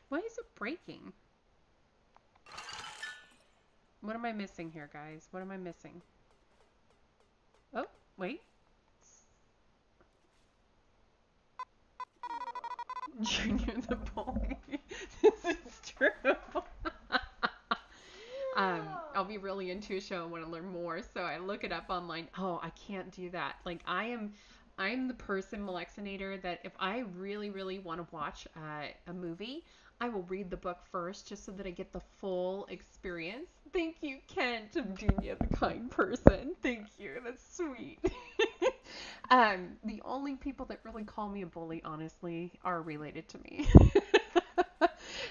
Why is it breaking? What am I missing here, guys? What am I missing? Oh, wait. Junior the boy. this is true. Um, I'll be really into a show and want to learn more, so I look it up online. Oh, I can't do that. Like I am, I'm the person, Malexinator, that if I really, really want to watch uh, a movie, I will read the book first, just so that I get the full experience. Thank you, Kent. I'm the kind person. Thank you. That's sweet. um, the only people that really call me a bully, honestly, are related to me.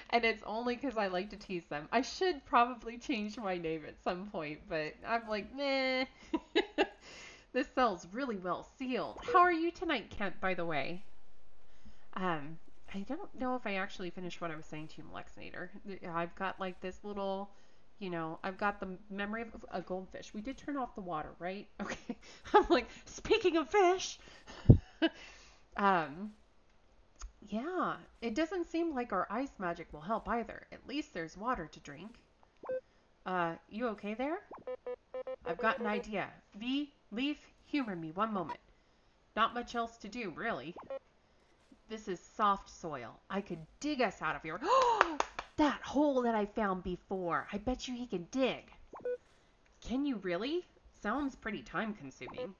and it's only because I like to tease them. I should probably change my name at some point, but I'm like, meh. this cell's really well sealed. How are you tonight, Kent, by the way? Um, I don't know if I actually finished what I was saying to you, Lexinator. I've got like this little, you know, I've got the memory of a goldfish. We did turn off the water, right? Okay. I'm like, speaking of fish. um, yeah, it doesn't seem like our ice magic will help either. At least there's water to drink. Uh, you okay there? I've got an idea. Vi, Leif, humor me one moment. Not much else to do, really. This is soft soil. I could dig us out of here. that hole that I found before. I bet you he can dig. Can you really? Sounds pretty time consuming.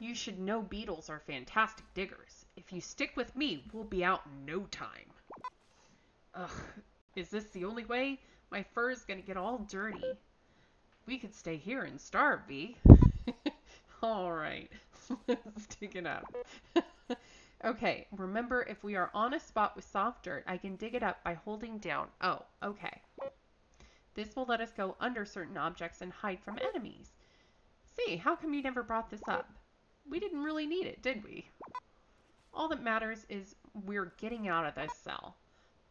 You should know beetles are fantastic diggers. If you stick with me, we'll be out in no time. Ugh, is this the only way? My fur's gonna get all dirty. We could stay here and starve, Vi. Alright, let's dig it up. okay, remember if we are on a spot with soft dirt, I can dig it up by holding down. Oh, okay. This will let us go under certain objects and hide from enemies. See, how come you never brought this up? We didn't really need it, did we? All that matters is we're getting out of this cell.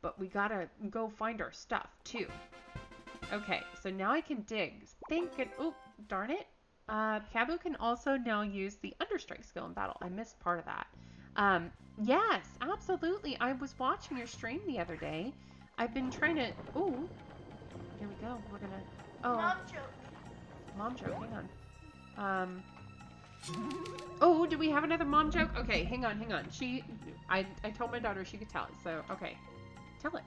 But we gotta go find our stuff, too. Okay, so now I can dig. Thank good- oh, darn it. Uh, Kabbu can also now use the Understrike skill in battle. I missed part of that. Um, yes, absolutely. I was watching your stream the other day. I've been trying to... Oh, here we go. We're gonna... Oh, Mom joke. mom joke. Hang on. Um... Oh, do we have another mom joke? Okay, hang on, hang on. She... I, I told my daughter she could tell it, so... Okay. Tell it.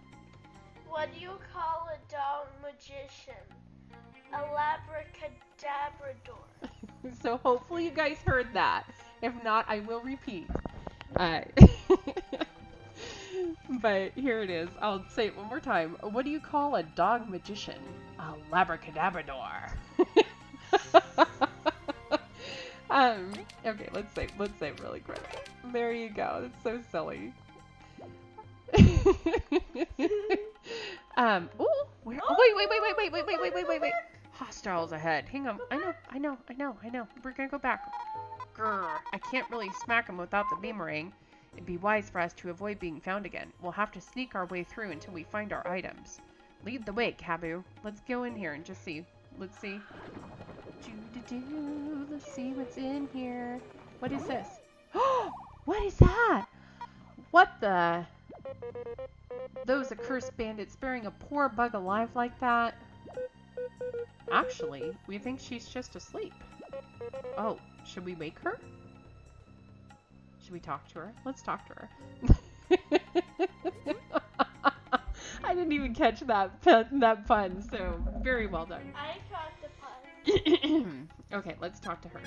What do you call a dog magician? A labracadabrador. so hopefully you guys heard that. If not, I will repeat. Uh, but here it is. I'll say it one more time. What do you call a dog magician? A labracadabrador. um. Okay, let's say let's say really quick. There you go. That's so silly. um. Oh, where? Oh, wait, wait, wait, wait, wait, wait, wait, wait, wait, wait, wait. Hostiles ahead. Hang on. I know, I know, I know, I know. We're gonna go back. Grr. I can't really smack him without the beemerang. It'd be wise for us to avoid being found again. We'll have to sneak our way through until we find our items. Lead the way, Kabbu. Let's go in here and just see. Let's see. Doo-doo-doo. Let's see what's in here. What is oh. this? what is that? What the? Those accursed bandits burying a poor bug alive like that? Actually, we think she's just asleep. Oh, should we wake her? Should we talk to her? Let's talk to her. I didn't even catch that pun, that pun, so very well done. I caught the pun. Okay, let's talk to her.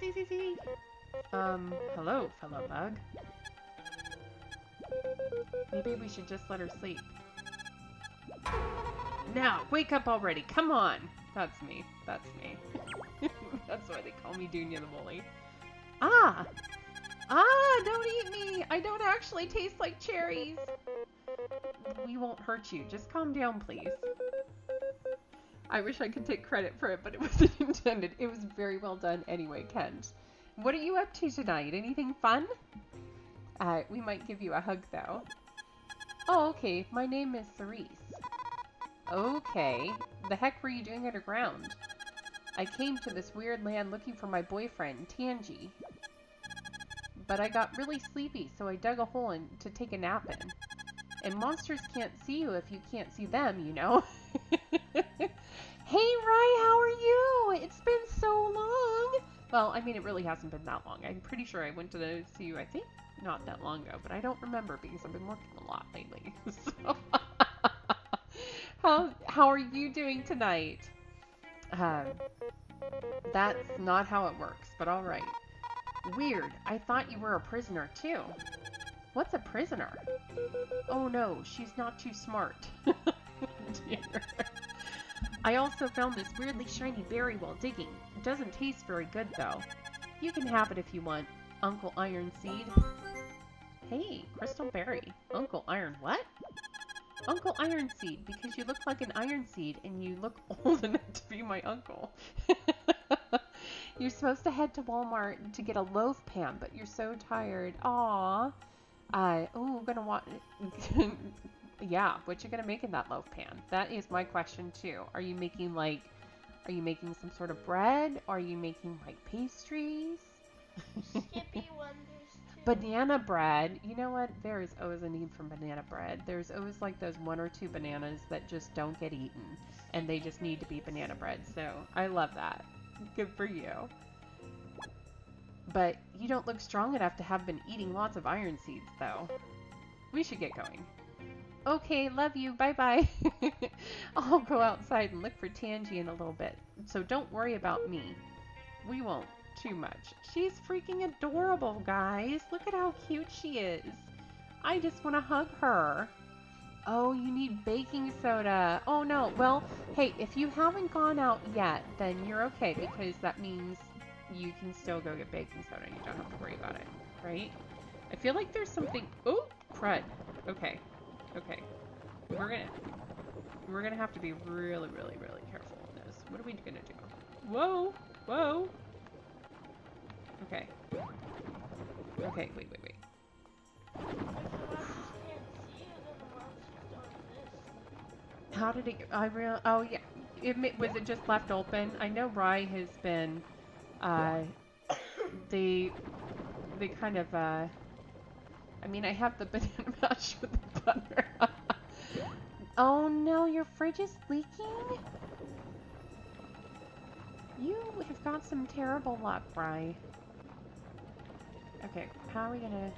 See, see, see. Um, hello, fellow bug. Maybe we should just let her sleep. Now, wake up already. Come on. That's me. That's me. That's why they call me Dunia the Bully. Ah! Ah, don't eat me! I don't actually taste like cherries! We won't hurt you. Just calm down, please. I wish I could take credit for it, but it wasn't intended. It was very well done anyway, Kent. What are you up to tonight? Anything fun? Uh, we might give you a hug, though. Oh, okay. My name is Cerise. Okay. The heck were you doing underground? I came to this weird land looking for my boyfriend, Tanjy. But I got really sleepy, so I dug a hole in to take a nap in. And monsters can't see you if you can't see them, you know? hey, Rye, how are you? It's been so long. Well, I mean, it really hasn't been that long. I'm pretty sure I went to see you, I think, not that long ago, but I don't remember because I've been working a lot lately. so, how, how are you doing tonight? Um, that's not how it works, but alright. Weird. I thought you were a prisoner, too. What's a prisoner? Oh no, she's not too smart. I also found this weirdly shiny berry while digging. It doesn't taste very good, though. You can have it if you want, Uncle Ironseed. Hey, Crystal Berry. Uncle Iron what? Uncle Ironseed, because you look like an Ironseed and you look old enough to be my uncle. you're supposed to head to Walmart to get a loaf pan, but you're so tired. Aw. Uh, oh, gonna want. yeah, what you gonna make in that loaf pan? That is my question too. Are you making like, are you making some sort of bread? Are you making like pastries? Skippy Wonders too. Banana bread. You know what? There is always a need for banana bread. There's always like those one or two bananas that just don't get eaten, and they just need to be banana bread. So I love that. Good for you. But you don't look strong enough to have been eating lots of iron seeds, though. We should get going. Okay, love you. Bye bye. I'll go outside and look for Tanjy in a little bit. So don't worry about me. We won't too much. She's freaking adorable, guys. Look at how cute she is. I just want to hug her. Oh, you need baking soda. Oh no. Well, hey, if you haven't gone out yet, then you're okay because that means you can still go get baking soda you don't have to worry about it, right? I feel like there's something. Oh, crud. Okay. Okay. We're gonna we're gonna have to be really, really, really careful in this. What are we gonna do? Whoa! Whoa! Okay. Okay, wait, wait, wait. How did it? I real. Oh yeah. It was it just left open? I know Rye has been. Uh, they, they kind of. Uh, I mean, I have the banana mash with the butter. oh no, your fridge is leaking. You have got some terrible luck, Rye. Okay, how are we gonna?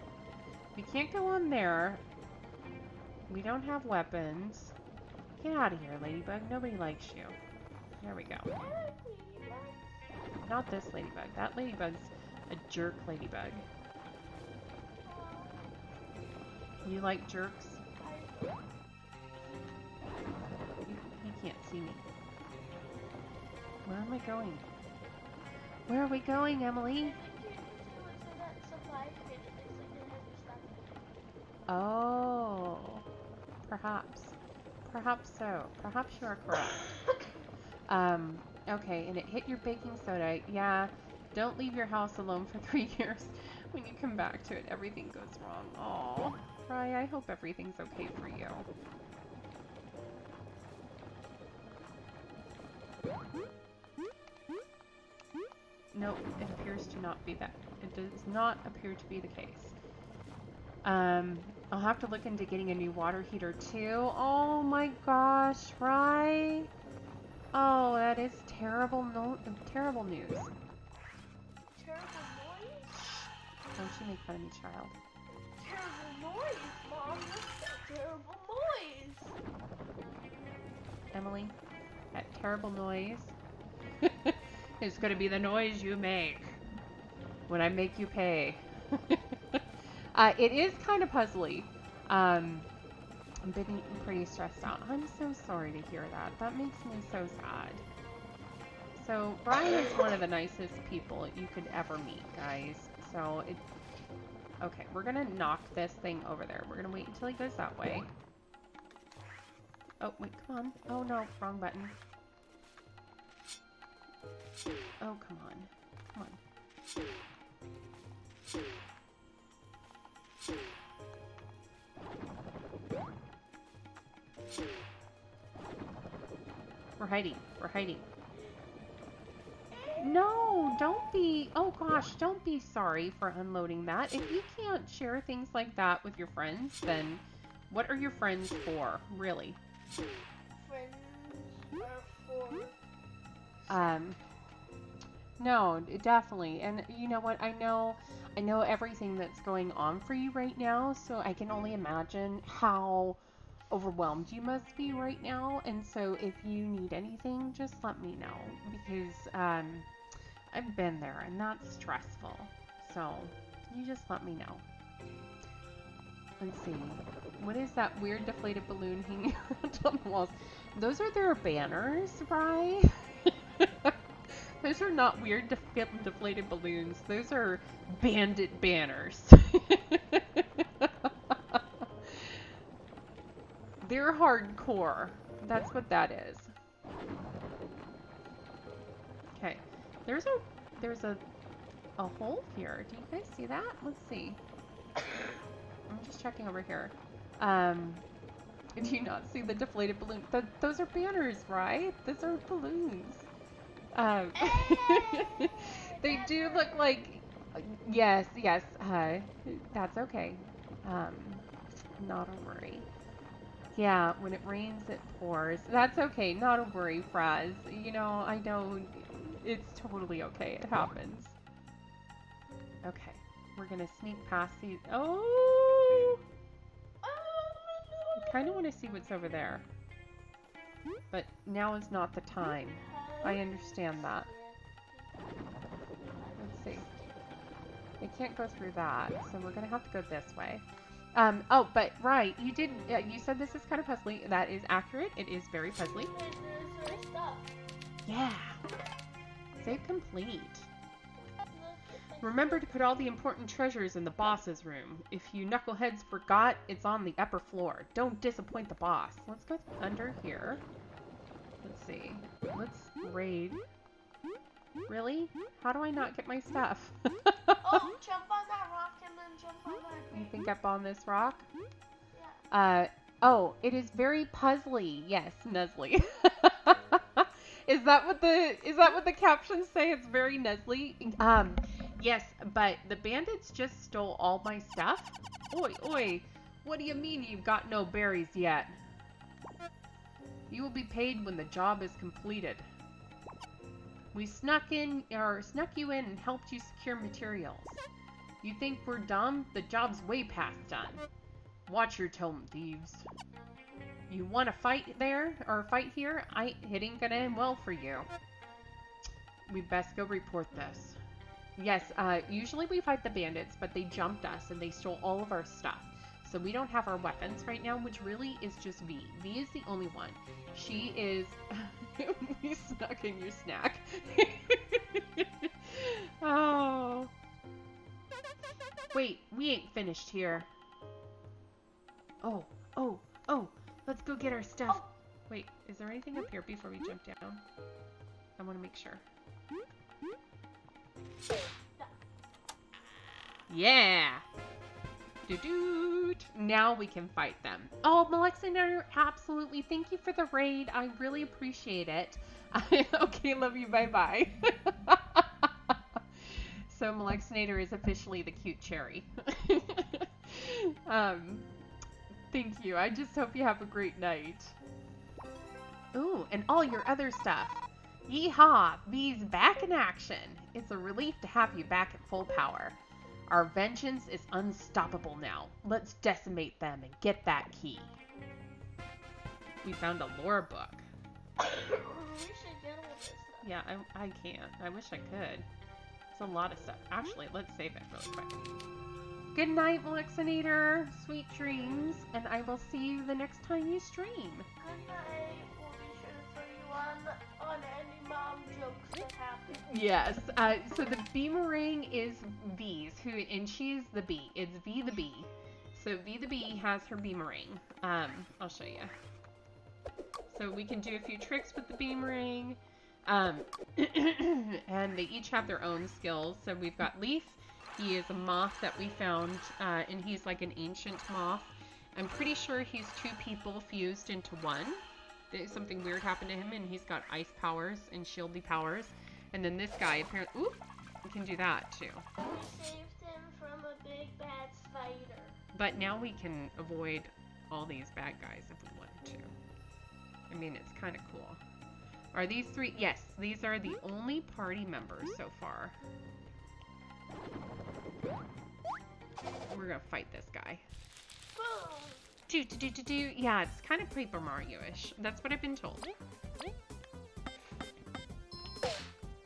We can't go on there. We don't have weapons. Get out of here, Ladybug. Nobody likes you. There we go. Not this Ladybug. That Ladybug's a jerk Ladybug. You like jerks? You, you can't see me. Where am I going? Where are we going, Emily? Oh, perhaps. Perhaps so. Perhaps you are correct. Um, okay, and it hit your baking soda. Yeah, don't leave your house alone for three years. When you come back to it, everything goes wrong. Oh, Rye, I hope everything's okay for you. No, it appears to not be that. It does not appear to be the case. Um, I'll have to look into getting a new water heater too. Oh my gosh, Rye. Oh, that is terrible no terrible news. Terrible noise? Don't you make fun of me, child. Terrible noise, Mom. Terrible noise? Emily, that terrible noise is going to be the noise you make when I make you pay. uh, it is kind of puzzly. Um, I'm pretty, pretty stressed out. I'm so sorry to hear that. That makes me so sad. So Brian is one of the nicest people you could ever meet, guys. So it. Okay, we're gonna knock this thing over there. We're gonna wait until he goes that way. Oh wait, come on. Oh no, wrong button. Oh come on, come on. We're hiding. We're hiding. No, don't be. Oh gosh, don't be sorry for unloading that. If you can't share things like that with your friends, then what are your friends for, really? Friends are for. Um, no, definitely. And you know what? I know, I know everything that's going on for you right now, so I can only imagine how overwhelmed you must be right now. And so if you need anything, just let me know because um, I've been there and that's stressful. So you just let me know. Let's see. What is that weird deflated balloon hanging on the walls? Those are their banners, right? Those are not weird def- deflated balloons. Those are bandit banners. They're hardcore. That's what that is. Okay. There's a there's a a hole here. Do you guys see that? Let's see. I'm just checking over here. Um, do you not see the deflated balloon? Th those are banners, right? Those are balloons. Um, they do look like. Yes, yes. Uh, that's okay. Um, not a worry. Yeah, when it rains, it pours. That's okay. Not a worry, Fraz. You know, I know it's totally okay. It happens. Okay, we're gonna sneak past these. Oh! I kind of want to see what's over there. But now is not the time. I understand that. Let's see. I can't go through that, so we're gonna have to go this way. Um, oh, but right, you did, uh, you said this is kind of puzzly. That is accurate. It is very puzzly. Yeah. Save complete. Remember to put all the important treasures in the boss's room. If you knuckleheads forgot, it's on the upper floor. Don't disappoint the boss. Let's go under here. Let's see. Let's raid. Really? How do I not get my stuff? oh, jump on that rock and then jump on that. You think up on this rock? Yeah. Uh, oh, it is very puzzly. Yes, Nuzzly. is that what the is that what the captions say? It's very Nuzzly. Um, yes, but the bandits just stole all my stuff. Oi, oi. What do you mean you've got no berries yet? You will be paid when the job is completed. We snuck in or snuck you in and helped you secure materials. You think we're dumb? The job's way past done. Watch your tone, thieves. You want to fight there, or fight here? I, it ain't gonna end well for you. We best go report this. Yes, uh, usually we fight the bandits, but they jumped us and they stole all of our stuff. So we don't have our weapons right now, which really is just Vi. Vi is the only one. She is... we snuck in your snack. oh. Wait, we ain't finished here. Oh, oh, oh, let's go get our stuff. Wait, is there anything up here before we jump down? I want to make sure. Yeah! Now we can fight them. Oh, Malexinator, absolutely. Thank you for the raid. I really appreciate it. okay, love you. Bye-bye. so Malexinator is officially the cute cherry. um, thank you. I just hope you have a great night. Ooh, and all your other stuff. Yeehaw! Bee's back in action. It's a relief to have you back at full power. Our vengeance is unstoppable now. Let's decimate them and get that key. We found a lore book. Yeah, I, I can't. I wish I could. It's a lot of stuff. Actually, let's save it really quick. Good night, Malexinator. Sweet dreams. And I will see you the next time you stream. Good night. We'll be sure to you on, on any mom jokes that happen. Yes. Uh, so the beemerang is Vi's, who and she's the bee. It's Vi the bee. So V the bee has her beemerang. Um, I'll show you. So we can do a few tricks with the beemerang. Um, and they each have their own skills. So we've got Leif. He is a moth that we found, uh, and he's like an ancient moth. I'm pretty sure he's two people fused into one. Something weird happened to him, and he's got ice powers and shieldy powers. And then this guy apparently, ooh, can do that too. We saved him from a big bad spider. But now we can avoid all these bad guys if we wanted to. I mean, it's kind of cool. Are these three? Yes, these are the only party members so far. We're gonna fight this guy. Boom! Do do do do do. Yeah, it's kind of Paper Mario-ish. That's what I've been told.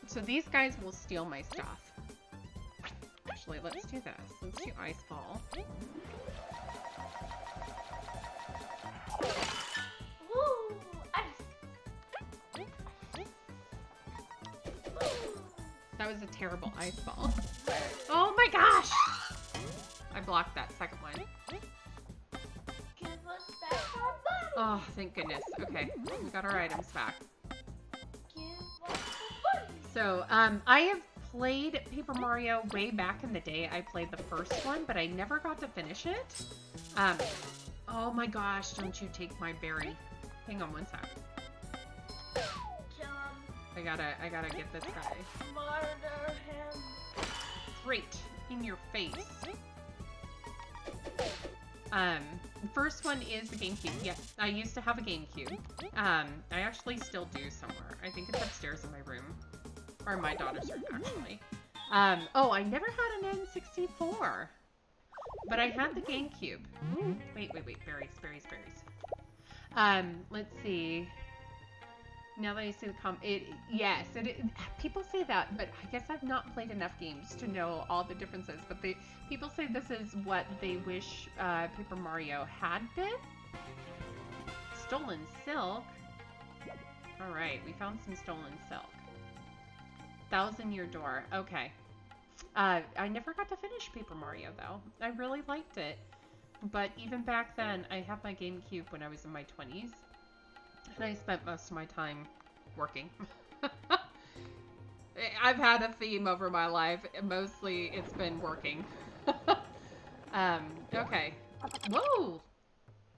So these guys will steal my stuff. Actually, let's do this. Let's do Ice Ball. Woo! Ice! That was a terrible ice ball. Oh my gosh! I blocked that second one. Oh, thank goodness. Okay, we got our items back. Give us the money! So, um, I have played Paper Mario way back in the day. I played the first one, but I never got to finish it. Um, oh my gosh, don't you take my berry. Hang on one sec. I gotta, I gotta get this guy. Murder him. Great, in your face. Um, first one is the GameCube. Yes, I used to have a GameCube. Um, I actually still do somewhere. I think it's upstairs in my room. Or my daughter's room, actually. Um, oh, I never had an N64. But I had the GameCube. Wait, wait, wait. Berries, berries, berries. Um, let's see. Now that I see the com, it yes, it, it people say that, but I guess I've not played enough games to know all the differences. But they people say this is what they wish uh, Paper Mario had been. Stolen silk. All right, we found some stolen silk. Thousand Year Door. Okay. Uh, I never got to finish Paper Mario though. I really liked it, but even back then, I had my GameCube when I was in my twenties. And I spent most of my time working. I've had a theme over my life. Mostly it's been working. um, okay. Whoa!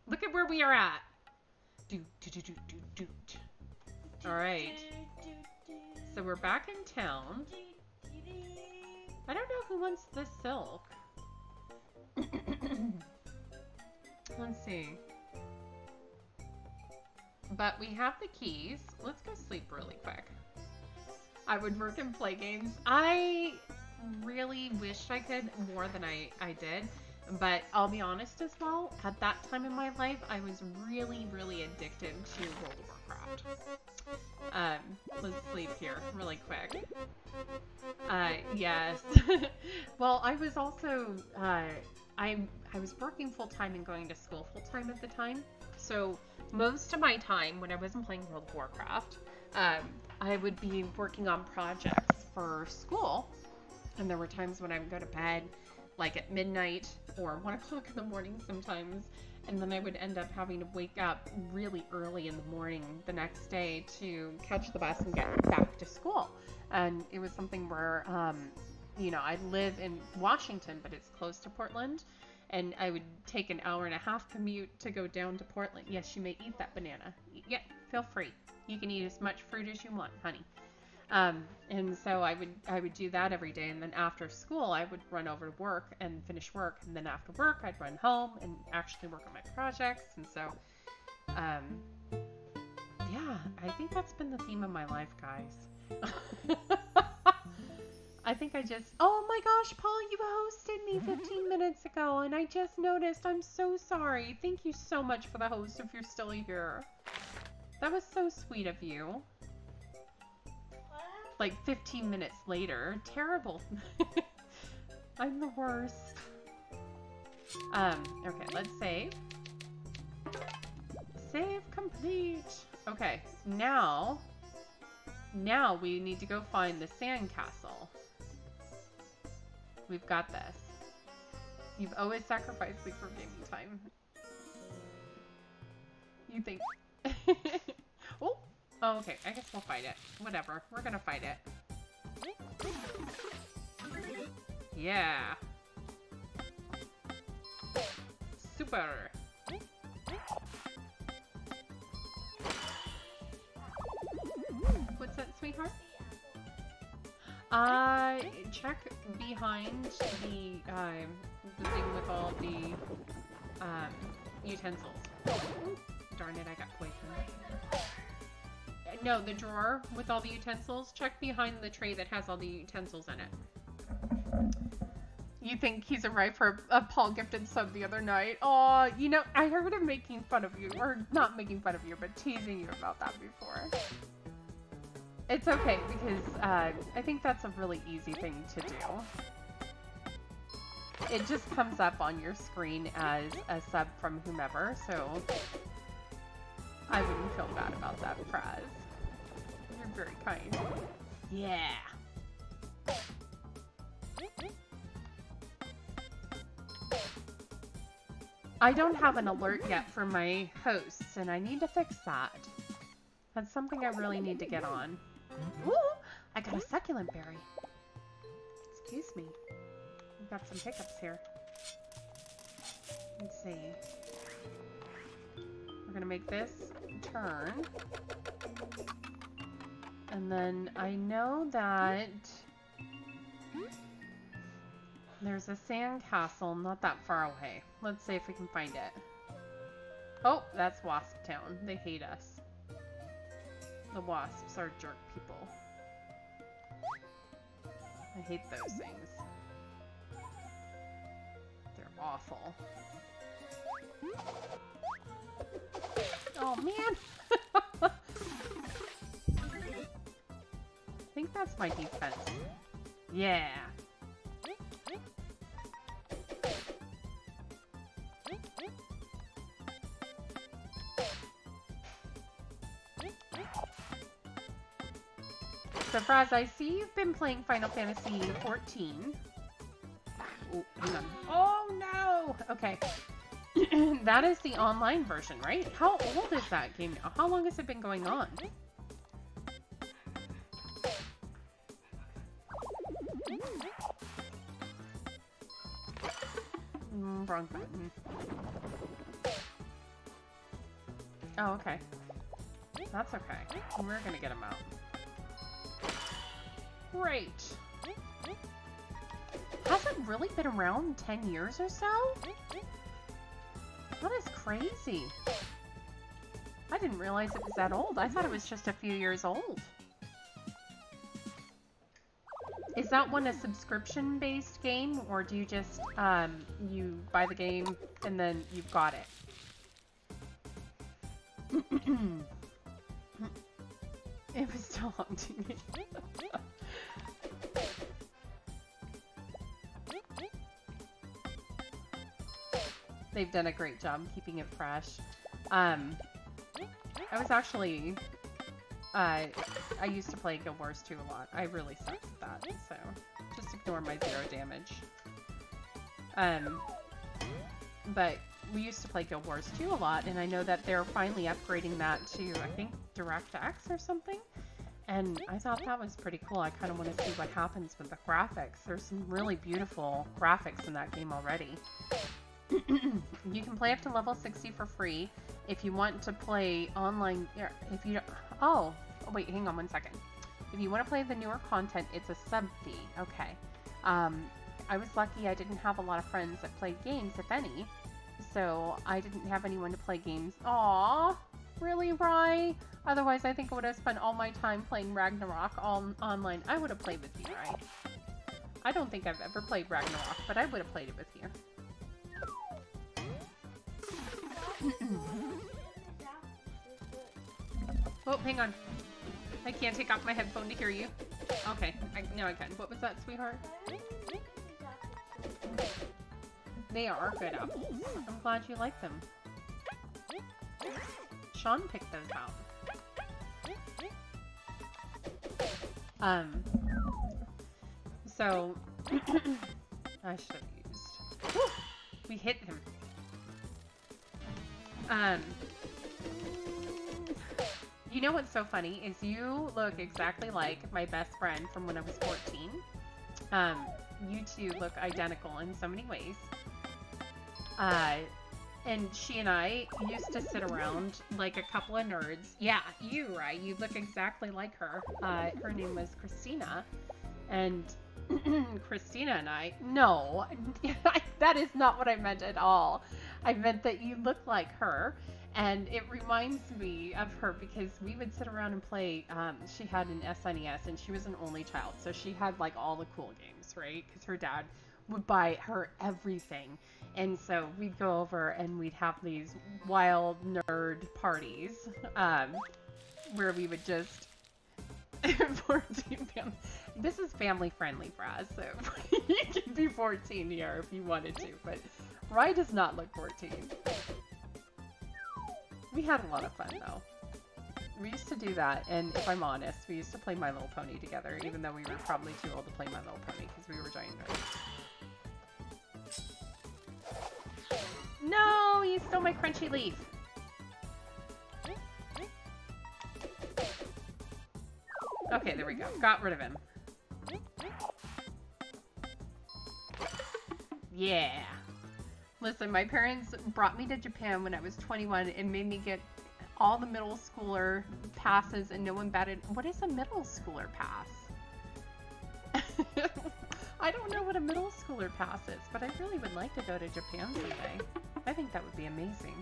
Look at where we are at. Do, do, do, do, do. All right. So we're back in town. I don't know who wants this silk. Let's see. But we have the keys. Let's go sleep really quick. I would work and play games. I really wished I could more than I, I did. But I'll be honest as well, at that time in my life, I was really, really addicted to World of Warcraft. Um, let's sleep here really quick. Uh, yes. well, I was also, uh, I, I was working full-time and going to school full-time at the time. So most of my time when I wasn't playing World of Warcraft, um, I would be working on projects for school. And there were times when I would go to bed like at midnight or one o'clock in the morning sometimes. And then I would end up having to wake up really early in the morning the next day to catch the bus and get back to school. And it was something where, um, you know, I live in Washington, but it's close to Portland and I would take an hour and a half commute to go down to Portland. Yes, you may eat that banana. Yeah, feel free. You can eat as much fruit as you want, honey. Um, and so I would I would do that every day, and then after school I would run over to work and finish work, and then after work I'd run home and actually work on my projects. And so, um, yeah, I think that's been the theme of my life, guys. I think I just. Oh my gosh, Paul, you hosted me 15 minutes ago, and I just noticed. I'm so sorry. Thank you so much for the host if you're still here. That was so sweet of you. Like 15 minutes later. Terrible. I'm the worst. Um, okay, let's save. Save complete. Okay, now, now we need to go find the sandcastle. We've got this. You've always sacrificed me for gaming time. You think... oh! Oh, okay. I guess we'll fight it. Whatever. We're gonna fight it. Yeah. Super. What's that, sweetheart? Uh, check behind the, um, the thing with all the, um, utensils. Darn it, I got poisoned. No, the drawer with all the utensils. Check behind the tray that has all the utensils in it. You think he's arrived for a, a Paul gifted sub the other night? Oh, you know, I heard him making fun of you, or not making fun of you, but teasing you about that before. It's okay, because uh, I think that's a really easy thing to do. It just comes up on your screen as a sub from whomever, so I wouldn't feel bad about that, Fraz. You're very kind. Yeah. I don't have an alert yet for my hosts, and I need to fix that. That's something I really need to get on. Mm-hmm. Ooh, I got a succulent berry. excuse me. We've got some pickups here. Let's see. We're gonna make this turn. And then I know that there's a sand castle not that far away. Let's see if we can find it. Oh, that's Wasp Town. They hate us. The wasps are jerk people. I hate those things. They're awful. Oh man! I think that's my defense. Yeah! So, Fraz, I see you've been playing Final Fantasy XIV. Oh. Oh, no! Okay. that is the online version, right? How old is that game now? How long has it been going on? Mm, wrong button. Oh, okay. That's okay. We're gonna get him out. Great. Has it really been around 10 years or so? That is crazy. I didn't realize it was that old. I thought it was just a few years old. Is that one a subscription-based game, or do you just, um, you buy the game and then you've got it? Done a great job keeping it fresh. Um, I was actually, uh, I used to play Guild Wars 2 a lot. I really sucked at that, so just ignore my zero damage. Um, but we used to play Guild Wars 2 a lot, and I know that they're finally upgrading that to, I think, DirectX or something. And I thought that was pretty cool. I kind of want to see what happens with the graphics. There's some really beautiful graphics in that game already. You can play up to level 60 for free. If you want to play online, if you, oh, wait, hang on one second. If you want to play the newer content, it's a sub fee. Okay. Um, I was lucky I didn't have a lot of friends that played games, if any. So I didn't have anyone to play games. Aw, really, Rye? Otherwise, I think I would have spent all my time playing Ragnarok on online. I would have played with you, Rye. I don't think I've ever played Ragnarok, but I would have played it with you. oh, hang on. I can't take off my headphone to hear you. Okay, I, now I can. What was that, sweetheart? They are good apples. I'm glad you like them. Sean picked those out. Um, so, I should have used. We hit him. Um, you know what's so funny is you look exactly like my best friend from when I was 14. Um, you two look identical in so many ways. Uh, and she and I used to sit around like a couple of nerds. Yeah, you, right? You look exactly like her. Uh, her name was Christina. And Christina and I, no, that is not what I meant at all. I meant that you look like her. And it reminds me of her because we would sit around and play. Um, she had an SNES and she was an only child. So she had like all the cool games, right? Because her dad would buy her everything. And so we'd go over and we'd have these wild nerd parties um, where we would just. 14 This is family friendly for us, so you can be 14 here if you wanted to, but Rye does not look 14. We had a lot of fun though. We used to do that, and if I'm honest, we used to play My Little Pony together, even though we were probably too old to play My Little Pony because we were giant nerds. No, you stole my crunchy leaf. Okay, there we go. Got rid of him. Yeah. Listen, my parents brought me to Japan when I was 21 and made me get all the middle schooler passes and no one batted. What is a middle schooler pass? I don't know what a middle schooler pass is, but I really would like to go to Japan someday. I think that would be amazing.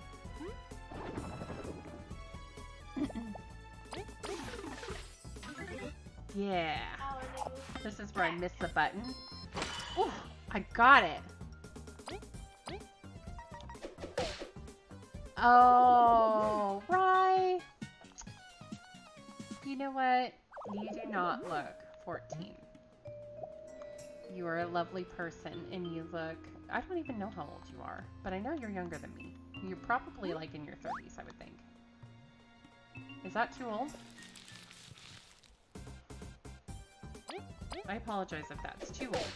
yeah. This is where I missed the button. Ooh, I got it. Oh, right. You know what? You do not look 14. You are a lovely person and you look, I don't even know how old you are, but I know you're younger than me. You're probably like in your 30s, I would think. Is that too old? I apologize if that's too old.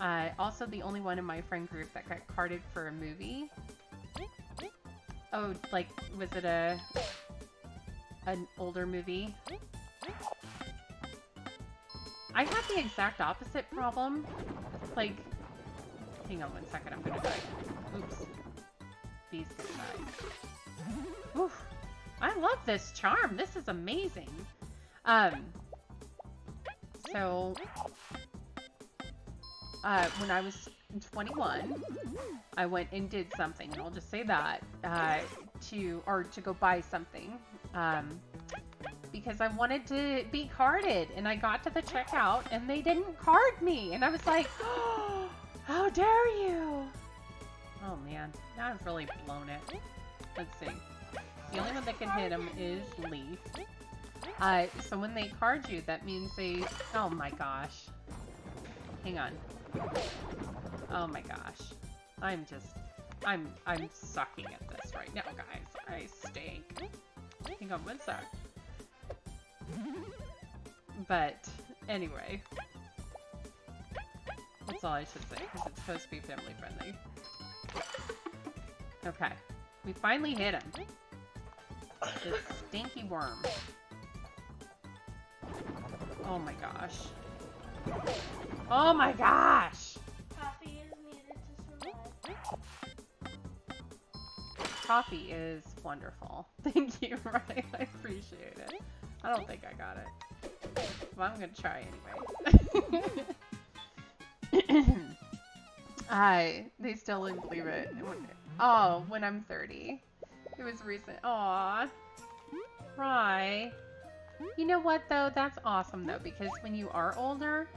Uh, also, the only one in my friend group that got carded for a movie. Oh, like, was it a an older movie? I had the exact opposite problem. Like, hang on one second, I'm gonna die. Oops. Bees gonna die. Oof. I love this charm. This is amazing. Um, so, uh, when I was 21, I went and did something, and I'll just say that, uh, to, or to go buy something, um, because I wanted to be carded, and I got to the checkout, and they didn't card me, and I was like, oh, how dare you? Oh man, now I've really blown it. Let's see. The only one that can hit him is Leif. Uh, so when they card you, that means they... Oh my gosh. Hang on. Oh my gosh. I'm just... I'm I'm sucking at this right now, guys. I stink. Hang on one sec. But, anyway. That's all I should say, because it's supposed to be family friendly. Okay. We finally hit him. This stinky worm. Oh my gosh. Oh my gosh! Coffee is wonderful. Thank you, Ryan. I appreciate it. I don't think I got it. But I'm gonna try anyway. I they still didn't believe it. Oh, when I'm 30. It was recent. Aw. Rye. You know what though? That's awesome though, because when you are older,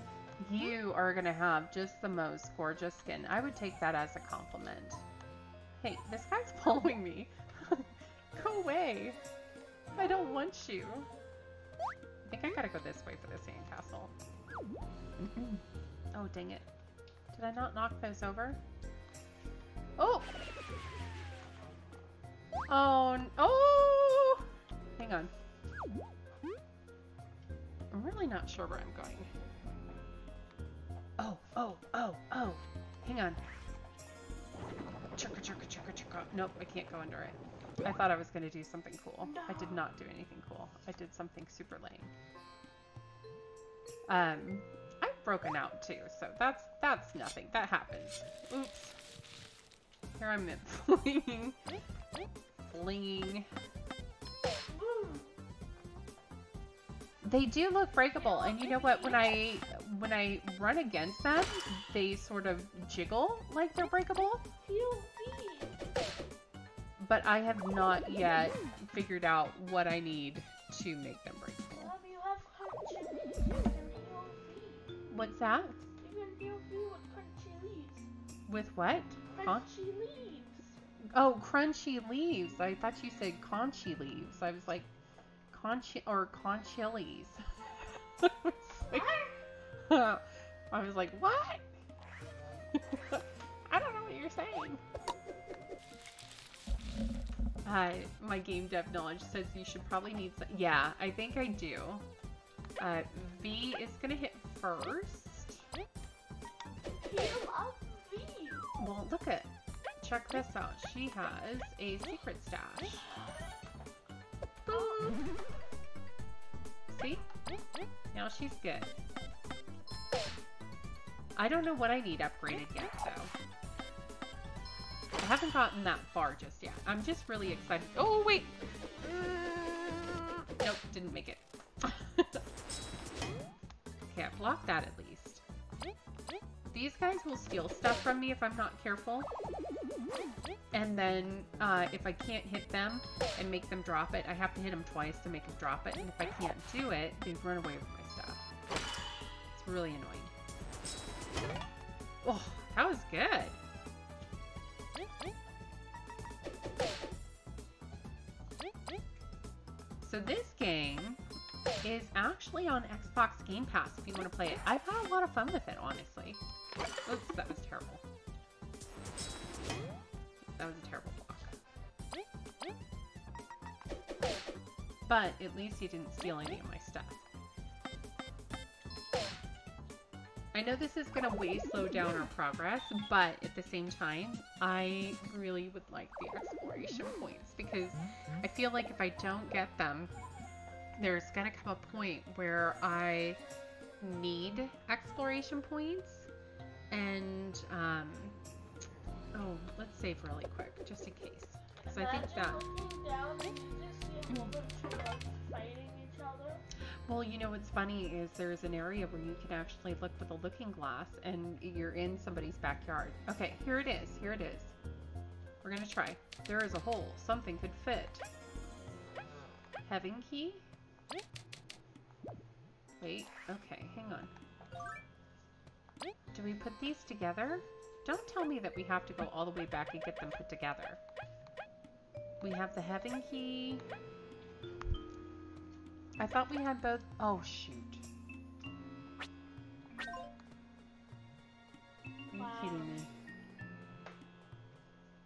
you are gonna have just the most gorgeous skin. I would take that as a compliment. Hey, this guy's following me. Go away. I don't want you. I think I gotta go this way for the sandcastle. Mm-hmm. oh, dang it. Did I not knock those over? Oh! Oh, oh! Hang on. I'm really not sure where I'm going. Oh, oh, oh, oh! Hang on. Chugga, chugga, chugga, chugga. Nope, I can't go under it. I thought I was going to do something cool. I did not do anything cool. I did something super lame. Um, I've broken out too, so that's that's nothing. That happens. Oops. Here I'm flinging, flinging. They do look breakable, and you know what? When I when I run against them, they sort of jiggle like they're breakable. But I have not yet figured out what I need to make them breakable. What's that? With what? Leaves. oh, crunchy leaves. I thought you said conchy leaves. I was like, conchi or conchilies. Like, I was like, what? I don't know what you're saying. Uh, my game dev knowledge says you should probably need some. Yeah, I think I do. Uh, Vi is gonna hit first. Well, look at. Check this out. She has a secret stash. Boop. See? Now she's good. I don't know what I need upgraded yet, though. I haven't gotten that far just yet. I'm just really excited. Oh, wait! Nope, didn't make it. okay, I blocked that at least. These guys will steal stuff from me if I'm not careful. And then, uh, if I can't hit them and make them drop it, I have to hit them twice to make them drop it. And if I can't do it, they run away with my stuff. It's really annoying. Oh, that was good. So this game is actually on Xbox Game Pass if you want to play it. I've had a lot of fun with it, honestly. Oops, that was terrible. That was a terrible block. But at least he didn't steal any of my know this is going to way slow down our progress, but at the same time, I really would like the exploration points because I feel like if I don't get them, there's going to come a point where I need exploration points and, um, oh, let's save really quick, just in case. Because I think that... Well, you know what's funny is there's an area where you can actually look with a looking glass and you're in somebody's backyard. Okay, here it is. Here it is. We're gonna try. There is a hole. Something could fit. Heaven key? Wait, okay, hang on. Do we put these together? Don't tell me that we have to go all the way back and get them put together. We have the heaven key. I thought we had both. Oh, shoot. Are you kidding me?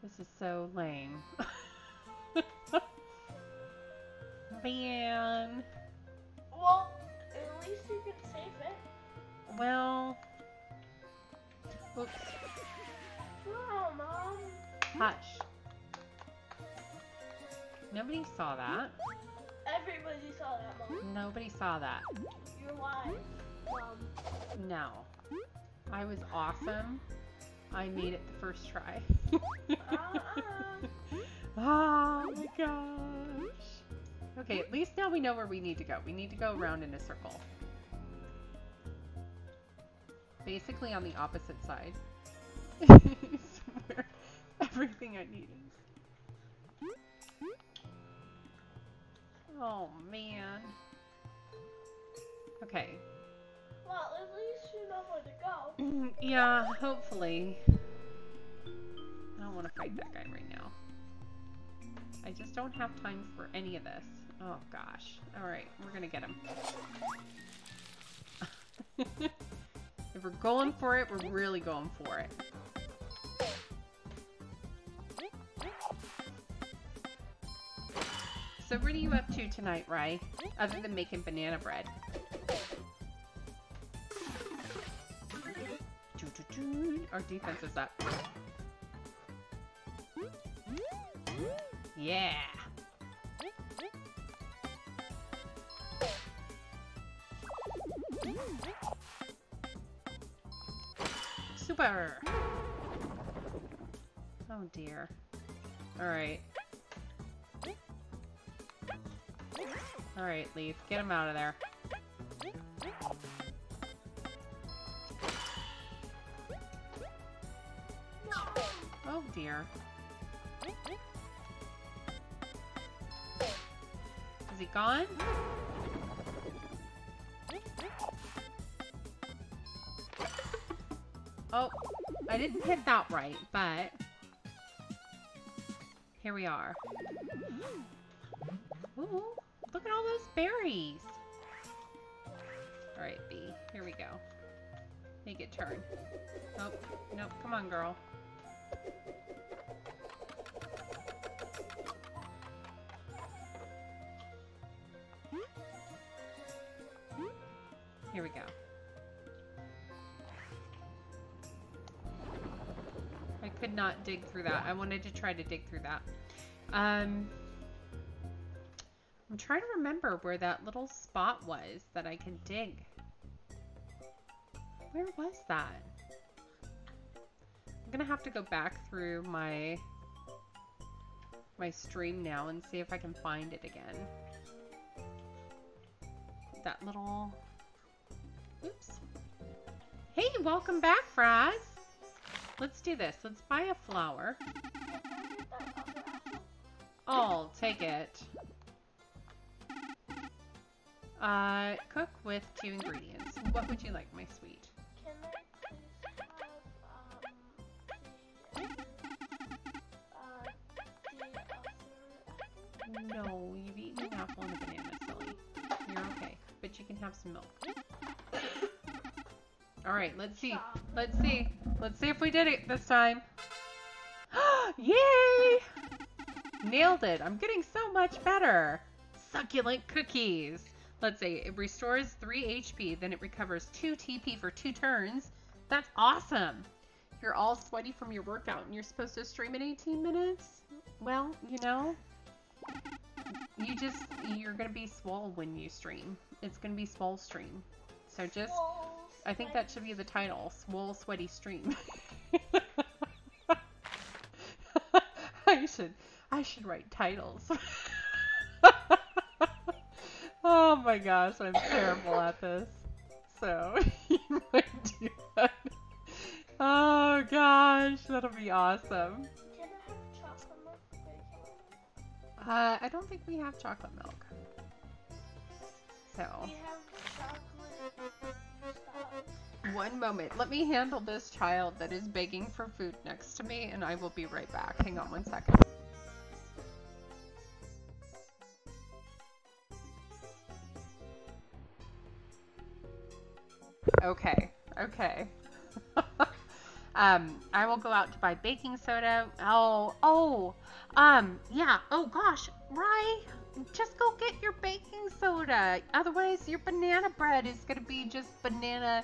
This is so lame. Man. Well, at least you can save it. Well. Oops. No, Mom. Hush. Nobody saw that. Everybody saw that, Mom. Nobody saw that. You're lying, Mom. No. I was awesome. I made it the first try. Uh-uh. oh my gosh. Okay, at least now we know where we need to go. We need to go around in a circle. Basically on the opposite side. everything I need Oh man. Okay. Well, at least you know where to go. Mm, yeah, hopefully. I don't want to fight that guy right now. I just don't have time for any of this. Oh gosh. Alright, we're gonna get him. if we're going for it, we're really going for it. So what are you up to tonight, Rye? Other than making banana bread. Our defense is up. Yeah. Super. Oh dear. All right. All right, Leif, get him out of there. Oh dear. Is he gone? Oh, I didn't hit that right, but here we are. Ooh, berries. All right, B, here we go. Make it turn. Oh, nope, come on, girl. Here we go. I could not dig through that. I wanted to try to dig through that. Um, I'm trying to remember where that little spot was that I can dig. Where was that? I'm gonna have to go back through my my stream now and see if I can find it again. That little oops. Hey, welcome back, Fraz. Let's do this. Let's buy a flower. I'll take it. Uh, cook with two ingredients. What would you like, my sweet? Can I please have um the uh the No, you've eaten an apple and a banana, silly. You're okay, but you can have some milk. All right, let's see. Let's see. Let's see if we did it this time. Yay! Nailed it. I'm getting so much better. Succulent cookies. Let's say It restores 3 HP, then it recovers 2 TP for 2 turns. That's awesome. You're all sweaty from your workout and you're supposed to stream in 18 minutes? Well, you know, you just, you're going to be swole when you stream. It's going to be swole stream. So just, Swole I think that should be the title, Swole Sweaty Stream. I should, I should write titles. oh my gosh, I'm terrible at this. So, you might do that. Oh gosh, that'll be awesome. Uh, I don't think we have chocolate milk. So, one moment. Let me handle this child that is begging for food next to me, and I will be right back. Hang on one second. Okay, okay. um, I will go out to buy baking soda. Oh, oh, um, yeah. Oh gosh, Rye, just go get your baking soda. Otherwise, your banana bread is gonna be just banana,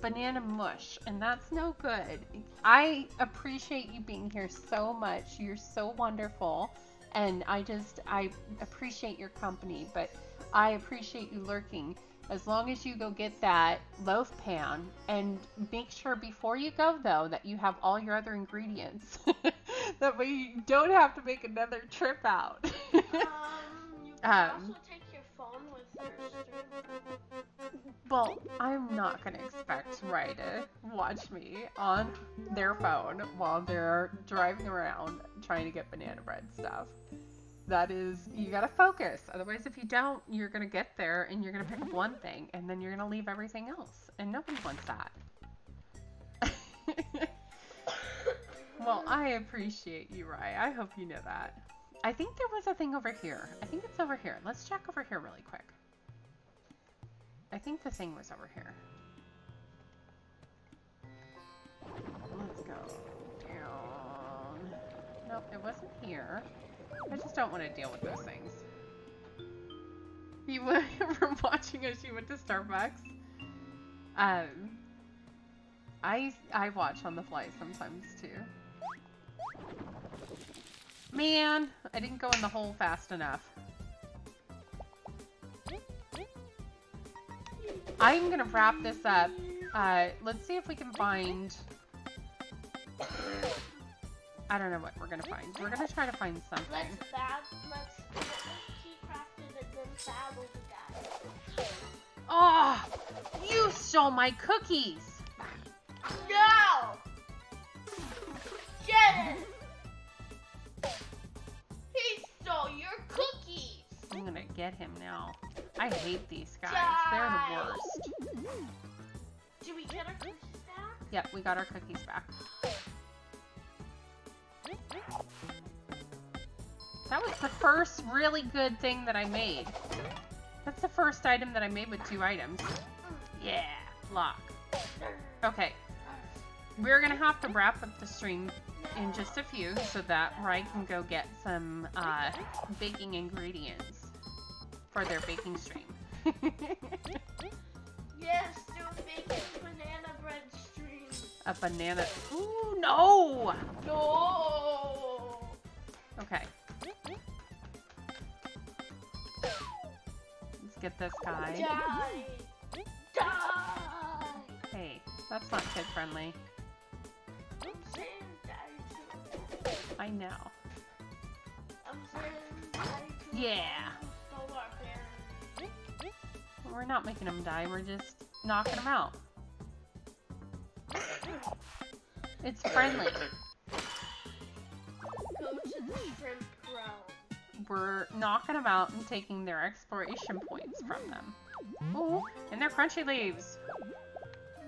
banana mush, and that's no good. I appreciate you being here so much. You're so wonderful, and I just I appreciate your company, but I appreciate you lurking. As long as you go get that loaf pan and make sure before you go though that you have all your other ingredients. that way you don't have to make another trip out. Um, you can Um, also take your phone with your stream. well, I'm not gonna expect Ray to watch me on their phone while they're driving around trying to get banana bread stuff. That is, you gotta focus. Otherwise, if you don't, you're gonna get there and you're gonna pick up one thing and then you're gonna leave everything else. And nobody wants that. well, I appreciate you, Ray. I hope you know that. I think there was a thing over here. I think it's over here. Let's check over here really quick. I think the thing was over here. Let's go down. Nope, it wasn't here. I just don't want to deal with those things. You were watching as you went to Starbucks. Um, I I watch on the fly sometimes too. Man, I didn't go in the hole fast enough. I'm gonna wrap this up. Uh, let's see if we can find. I don't know what we're gonna find. We're gonna try to find something. Let's bab. Let's let's and then battle the guy. Oh, you stole my cookies. No! Get it! He stole your cookies! I'm gonna get him now. I hate these guys. They're the worst. Did we get our cookies back? Yep, we got our cookies back. That was the first really good thing that I made. That's the first item that I made with two items. Yeah, lock. Okay, we're gonna have to wrap up the stream in just a few so that Ryan can go get some uh, baking ingredients for their baking stream. Yes, do bacon banana bread. A banana. Ooh, no! No! Okay. Let's get this guy. Die! Die! Hey, that's not kid friendly. I know. I'm saying I can Yeah. stole our parents. We're not making them die, we're just knocking them out. It's friendly. Go to the shrimp realm. We're knocking them out and taking their exploration points from them. Ooh, and they're crunchy leaves.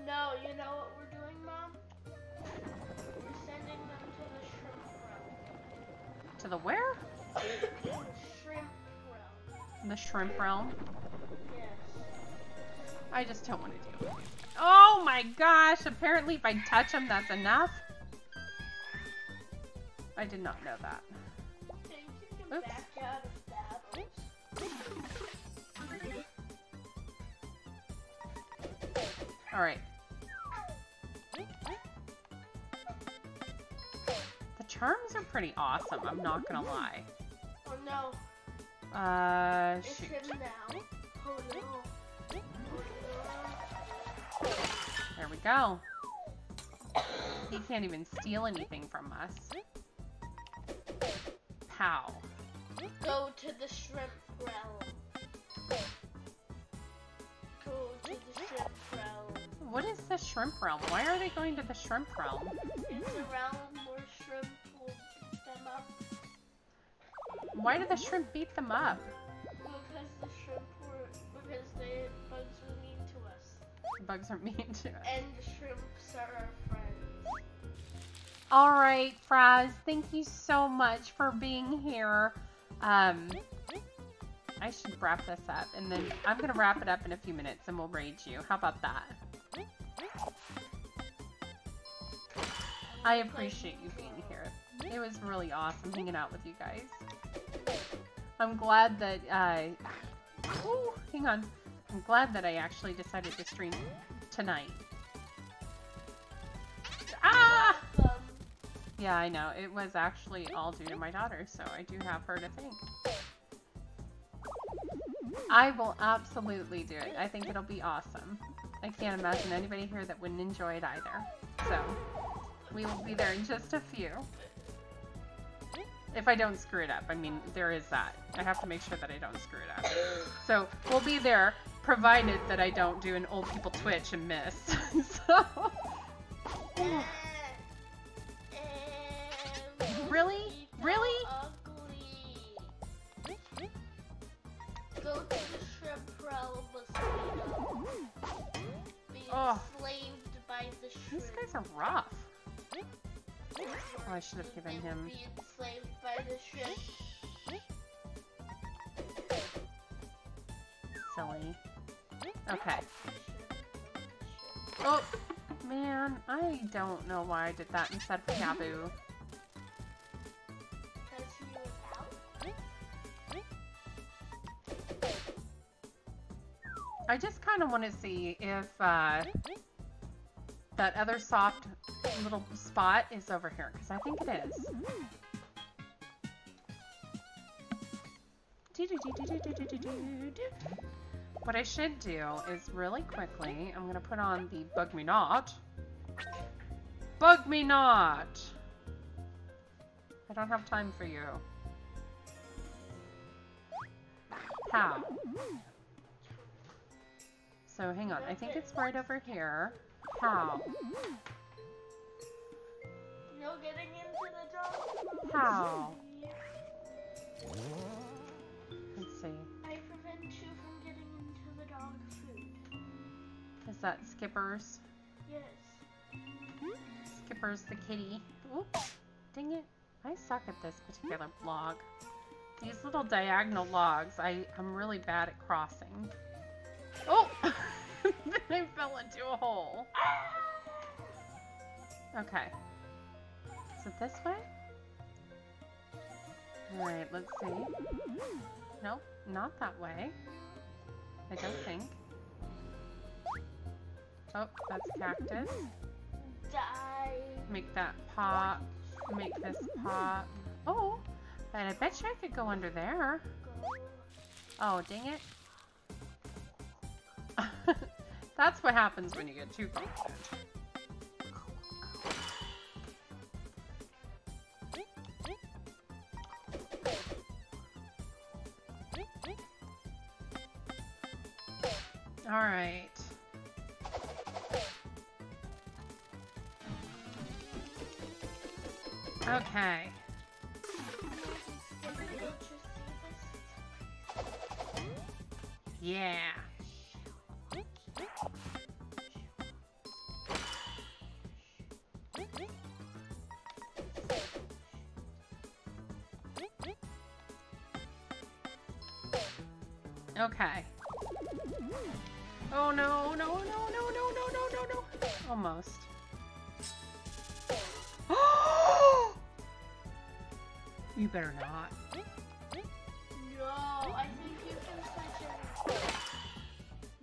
No, you know what we're doing, Mom? We're sending them to the shrimp realm. To the where? Shrimp realm. The shrimp realm. Yes. I just don't want to do it. Oh my gosh, apparently if I touch him, that's enough. I did not know that. Okay, you can Oops. back out of battles. Alright. The charms are pretty awesome, I'm not gonna lie. Oh no, Uh, shoot. him now. Oh no. There we go. He can't even steal anything from us. Pow. Go to the shrimp realm. Go to the shrimp realm. What is the shrimp realm? Why are they going to the shrimp realm? It's a realm where shrimp will beat them up Why did the shrimp beat them up? because the shrimp were because they Bugs are mean to us. And the shrimps are our friends. All right, Fraz, thank you so much for being here. Um, I should wrap this up, and then I'm gonna wrap it up in a few minutes, and we'll raid you. How about that? I appreciate you being here. It was really awesome hanging out with you guys. I'm glad that, uh, ooh, hang on. I'm glad that I actually decided to stream tonight. Ah! Yeah, I know. It was actually all due to my daughter, so I do have her to thank. I will absolutely do it. I think it'll be awesome. I can't imagine anybody here that wouldn't enjoy it either. So, we will be there in just a few. If I don't screw it up. I mean, there is that. I have to make sure that I don't screw it up. So, we'll be there, provided that I don't do an old people Twitch and miss. so... Really? Really? Enslaved by the. These guys are rough. Oh, I should have given him-. Silly. Okay. Oh, man. I don't know why I did that instead of Kabbu. I just kind of want to see if uh, that other soft little spot is over here, because I think it is. Do, do, do, what I should do is really quickly, I'm going to put on the Bug Me Not. Bug Me Not! I don't have time for you. How? So hang on, I think it's right over here. How? No getting into the dog. How? That Skipper's? Yes. Skipper's the kitty. Oops. Dang it. I suck at this particular log. These little diagonal logs, I, I'm really bad at crossing. Oh! then I fell into a hole. Okay. Is it this way? Alright, let's see. Nope, not that way. I don't think. Oh, that's cactus. Die. Make that pop. Make this pop. Oh, but I bet you I could go under there. Oh, dang it. that's what happens when you get too confident. Alright. Okay. Yeah. Okay. Oh no, no, no, no, no, no, no, no, no. Almost. Better not. No, I think you can it.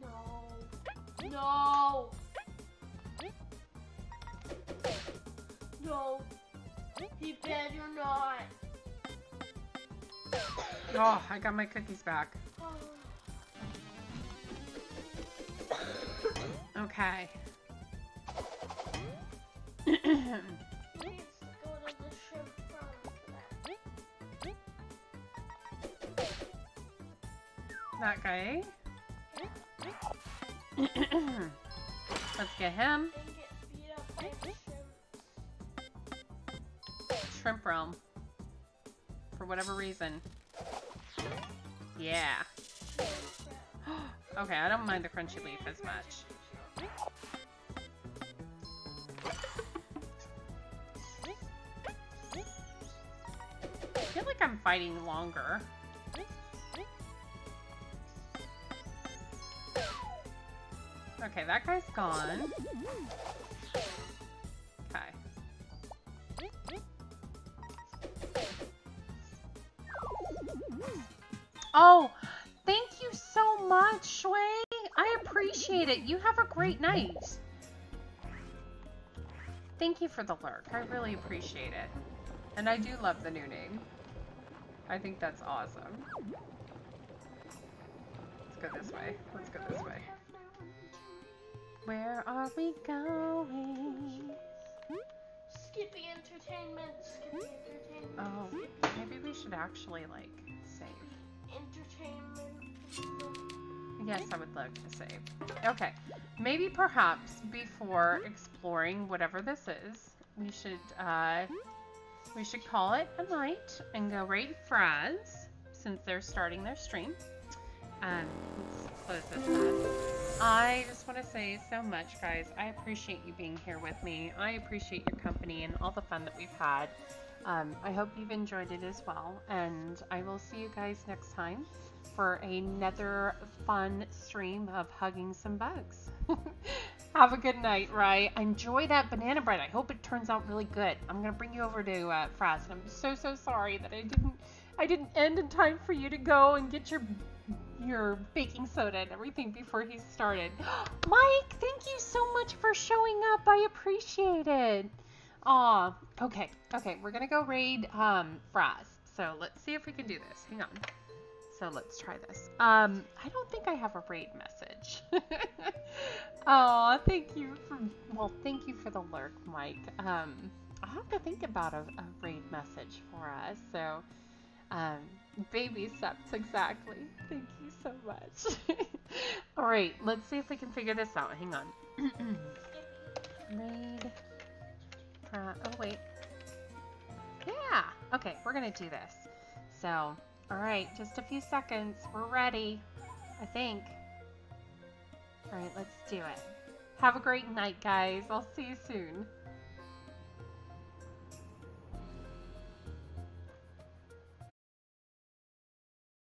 No. No. No. He better not. Oh, I got my cookies back. Oh. Okay. that guy. Let's get him. Shrimp realm. For whatever reason. Yeah. okay, I don't mind the crunchy leaf as much. I feel like I'm fighting longer. Okay, that guy's gone. Okay. Oh, thank you so much, Shui. I appreciate it. You have a great night. Thank you for the lurk. I really appreciate it. And I do love the new name. I think that's awesome. Let's go this way. Let's go this way. Where are we going? Skippy Entertainment. Skippy Entertainment. Oh, maybe we should actually, like, save. Entertainment. Yes, I would love to save. Okay, maybe perhaps before exploring whatever this is, we should uh, we should call it a night and go raid Fraz since they're starting their stream. Um, let's close this up. I just want to say so much, guys. I appreciate you being here with me. I appreciate your company and all the fun that we've had. Um, I hope you've enjoyed it as well, and I will see you guys next time for another fun stream of hugging some bugs. Have a good night, right? Enjoy that banana bread. I hope it turns out really good. I'm gonna bring you over to uh, and I'm so so sorry that I didn't I didn't end in time for you to go and get your your baking soda and everything before he started. Mike, thank you so much for showing up. I appreciate it. Aw, okay, okay, we're gonna go raid um Fraz. So let's see if we can do this. Hang on. So let's try this. Um, I don't think I have a raid message. Aw, thank you for well, thank you for the lurk, Mike. Um, I'll have to think about a, a raid message for us. So, um, baby steps exactly. Thank you so much. All right, let's see if we can figure this out. Hang on. Pra- oh wait. Yeah. Okay, we're gonna do this. So, all right, just a few seconds. We're ready. I think. All right, let's do it. Have a great night, guys. I'll see you soon.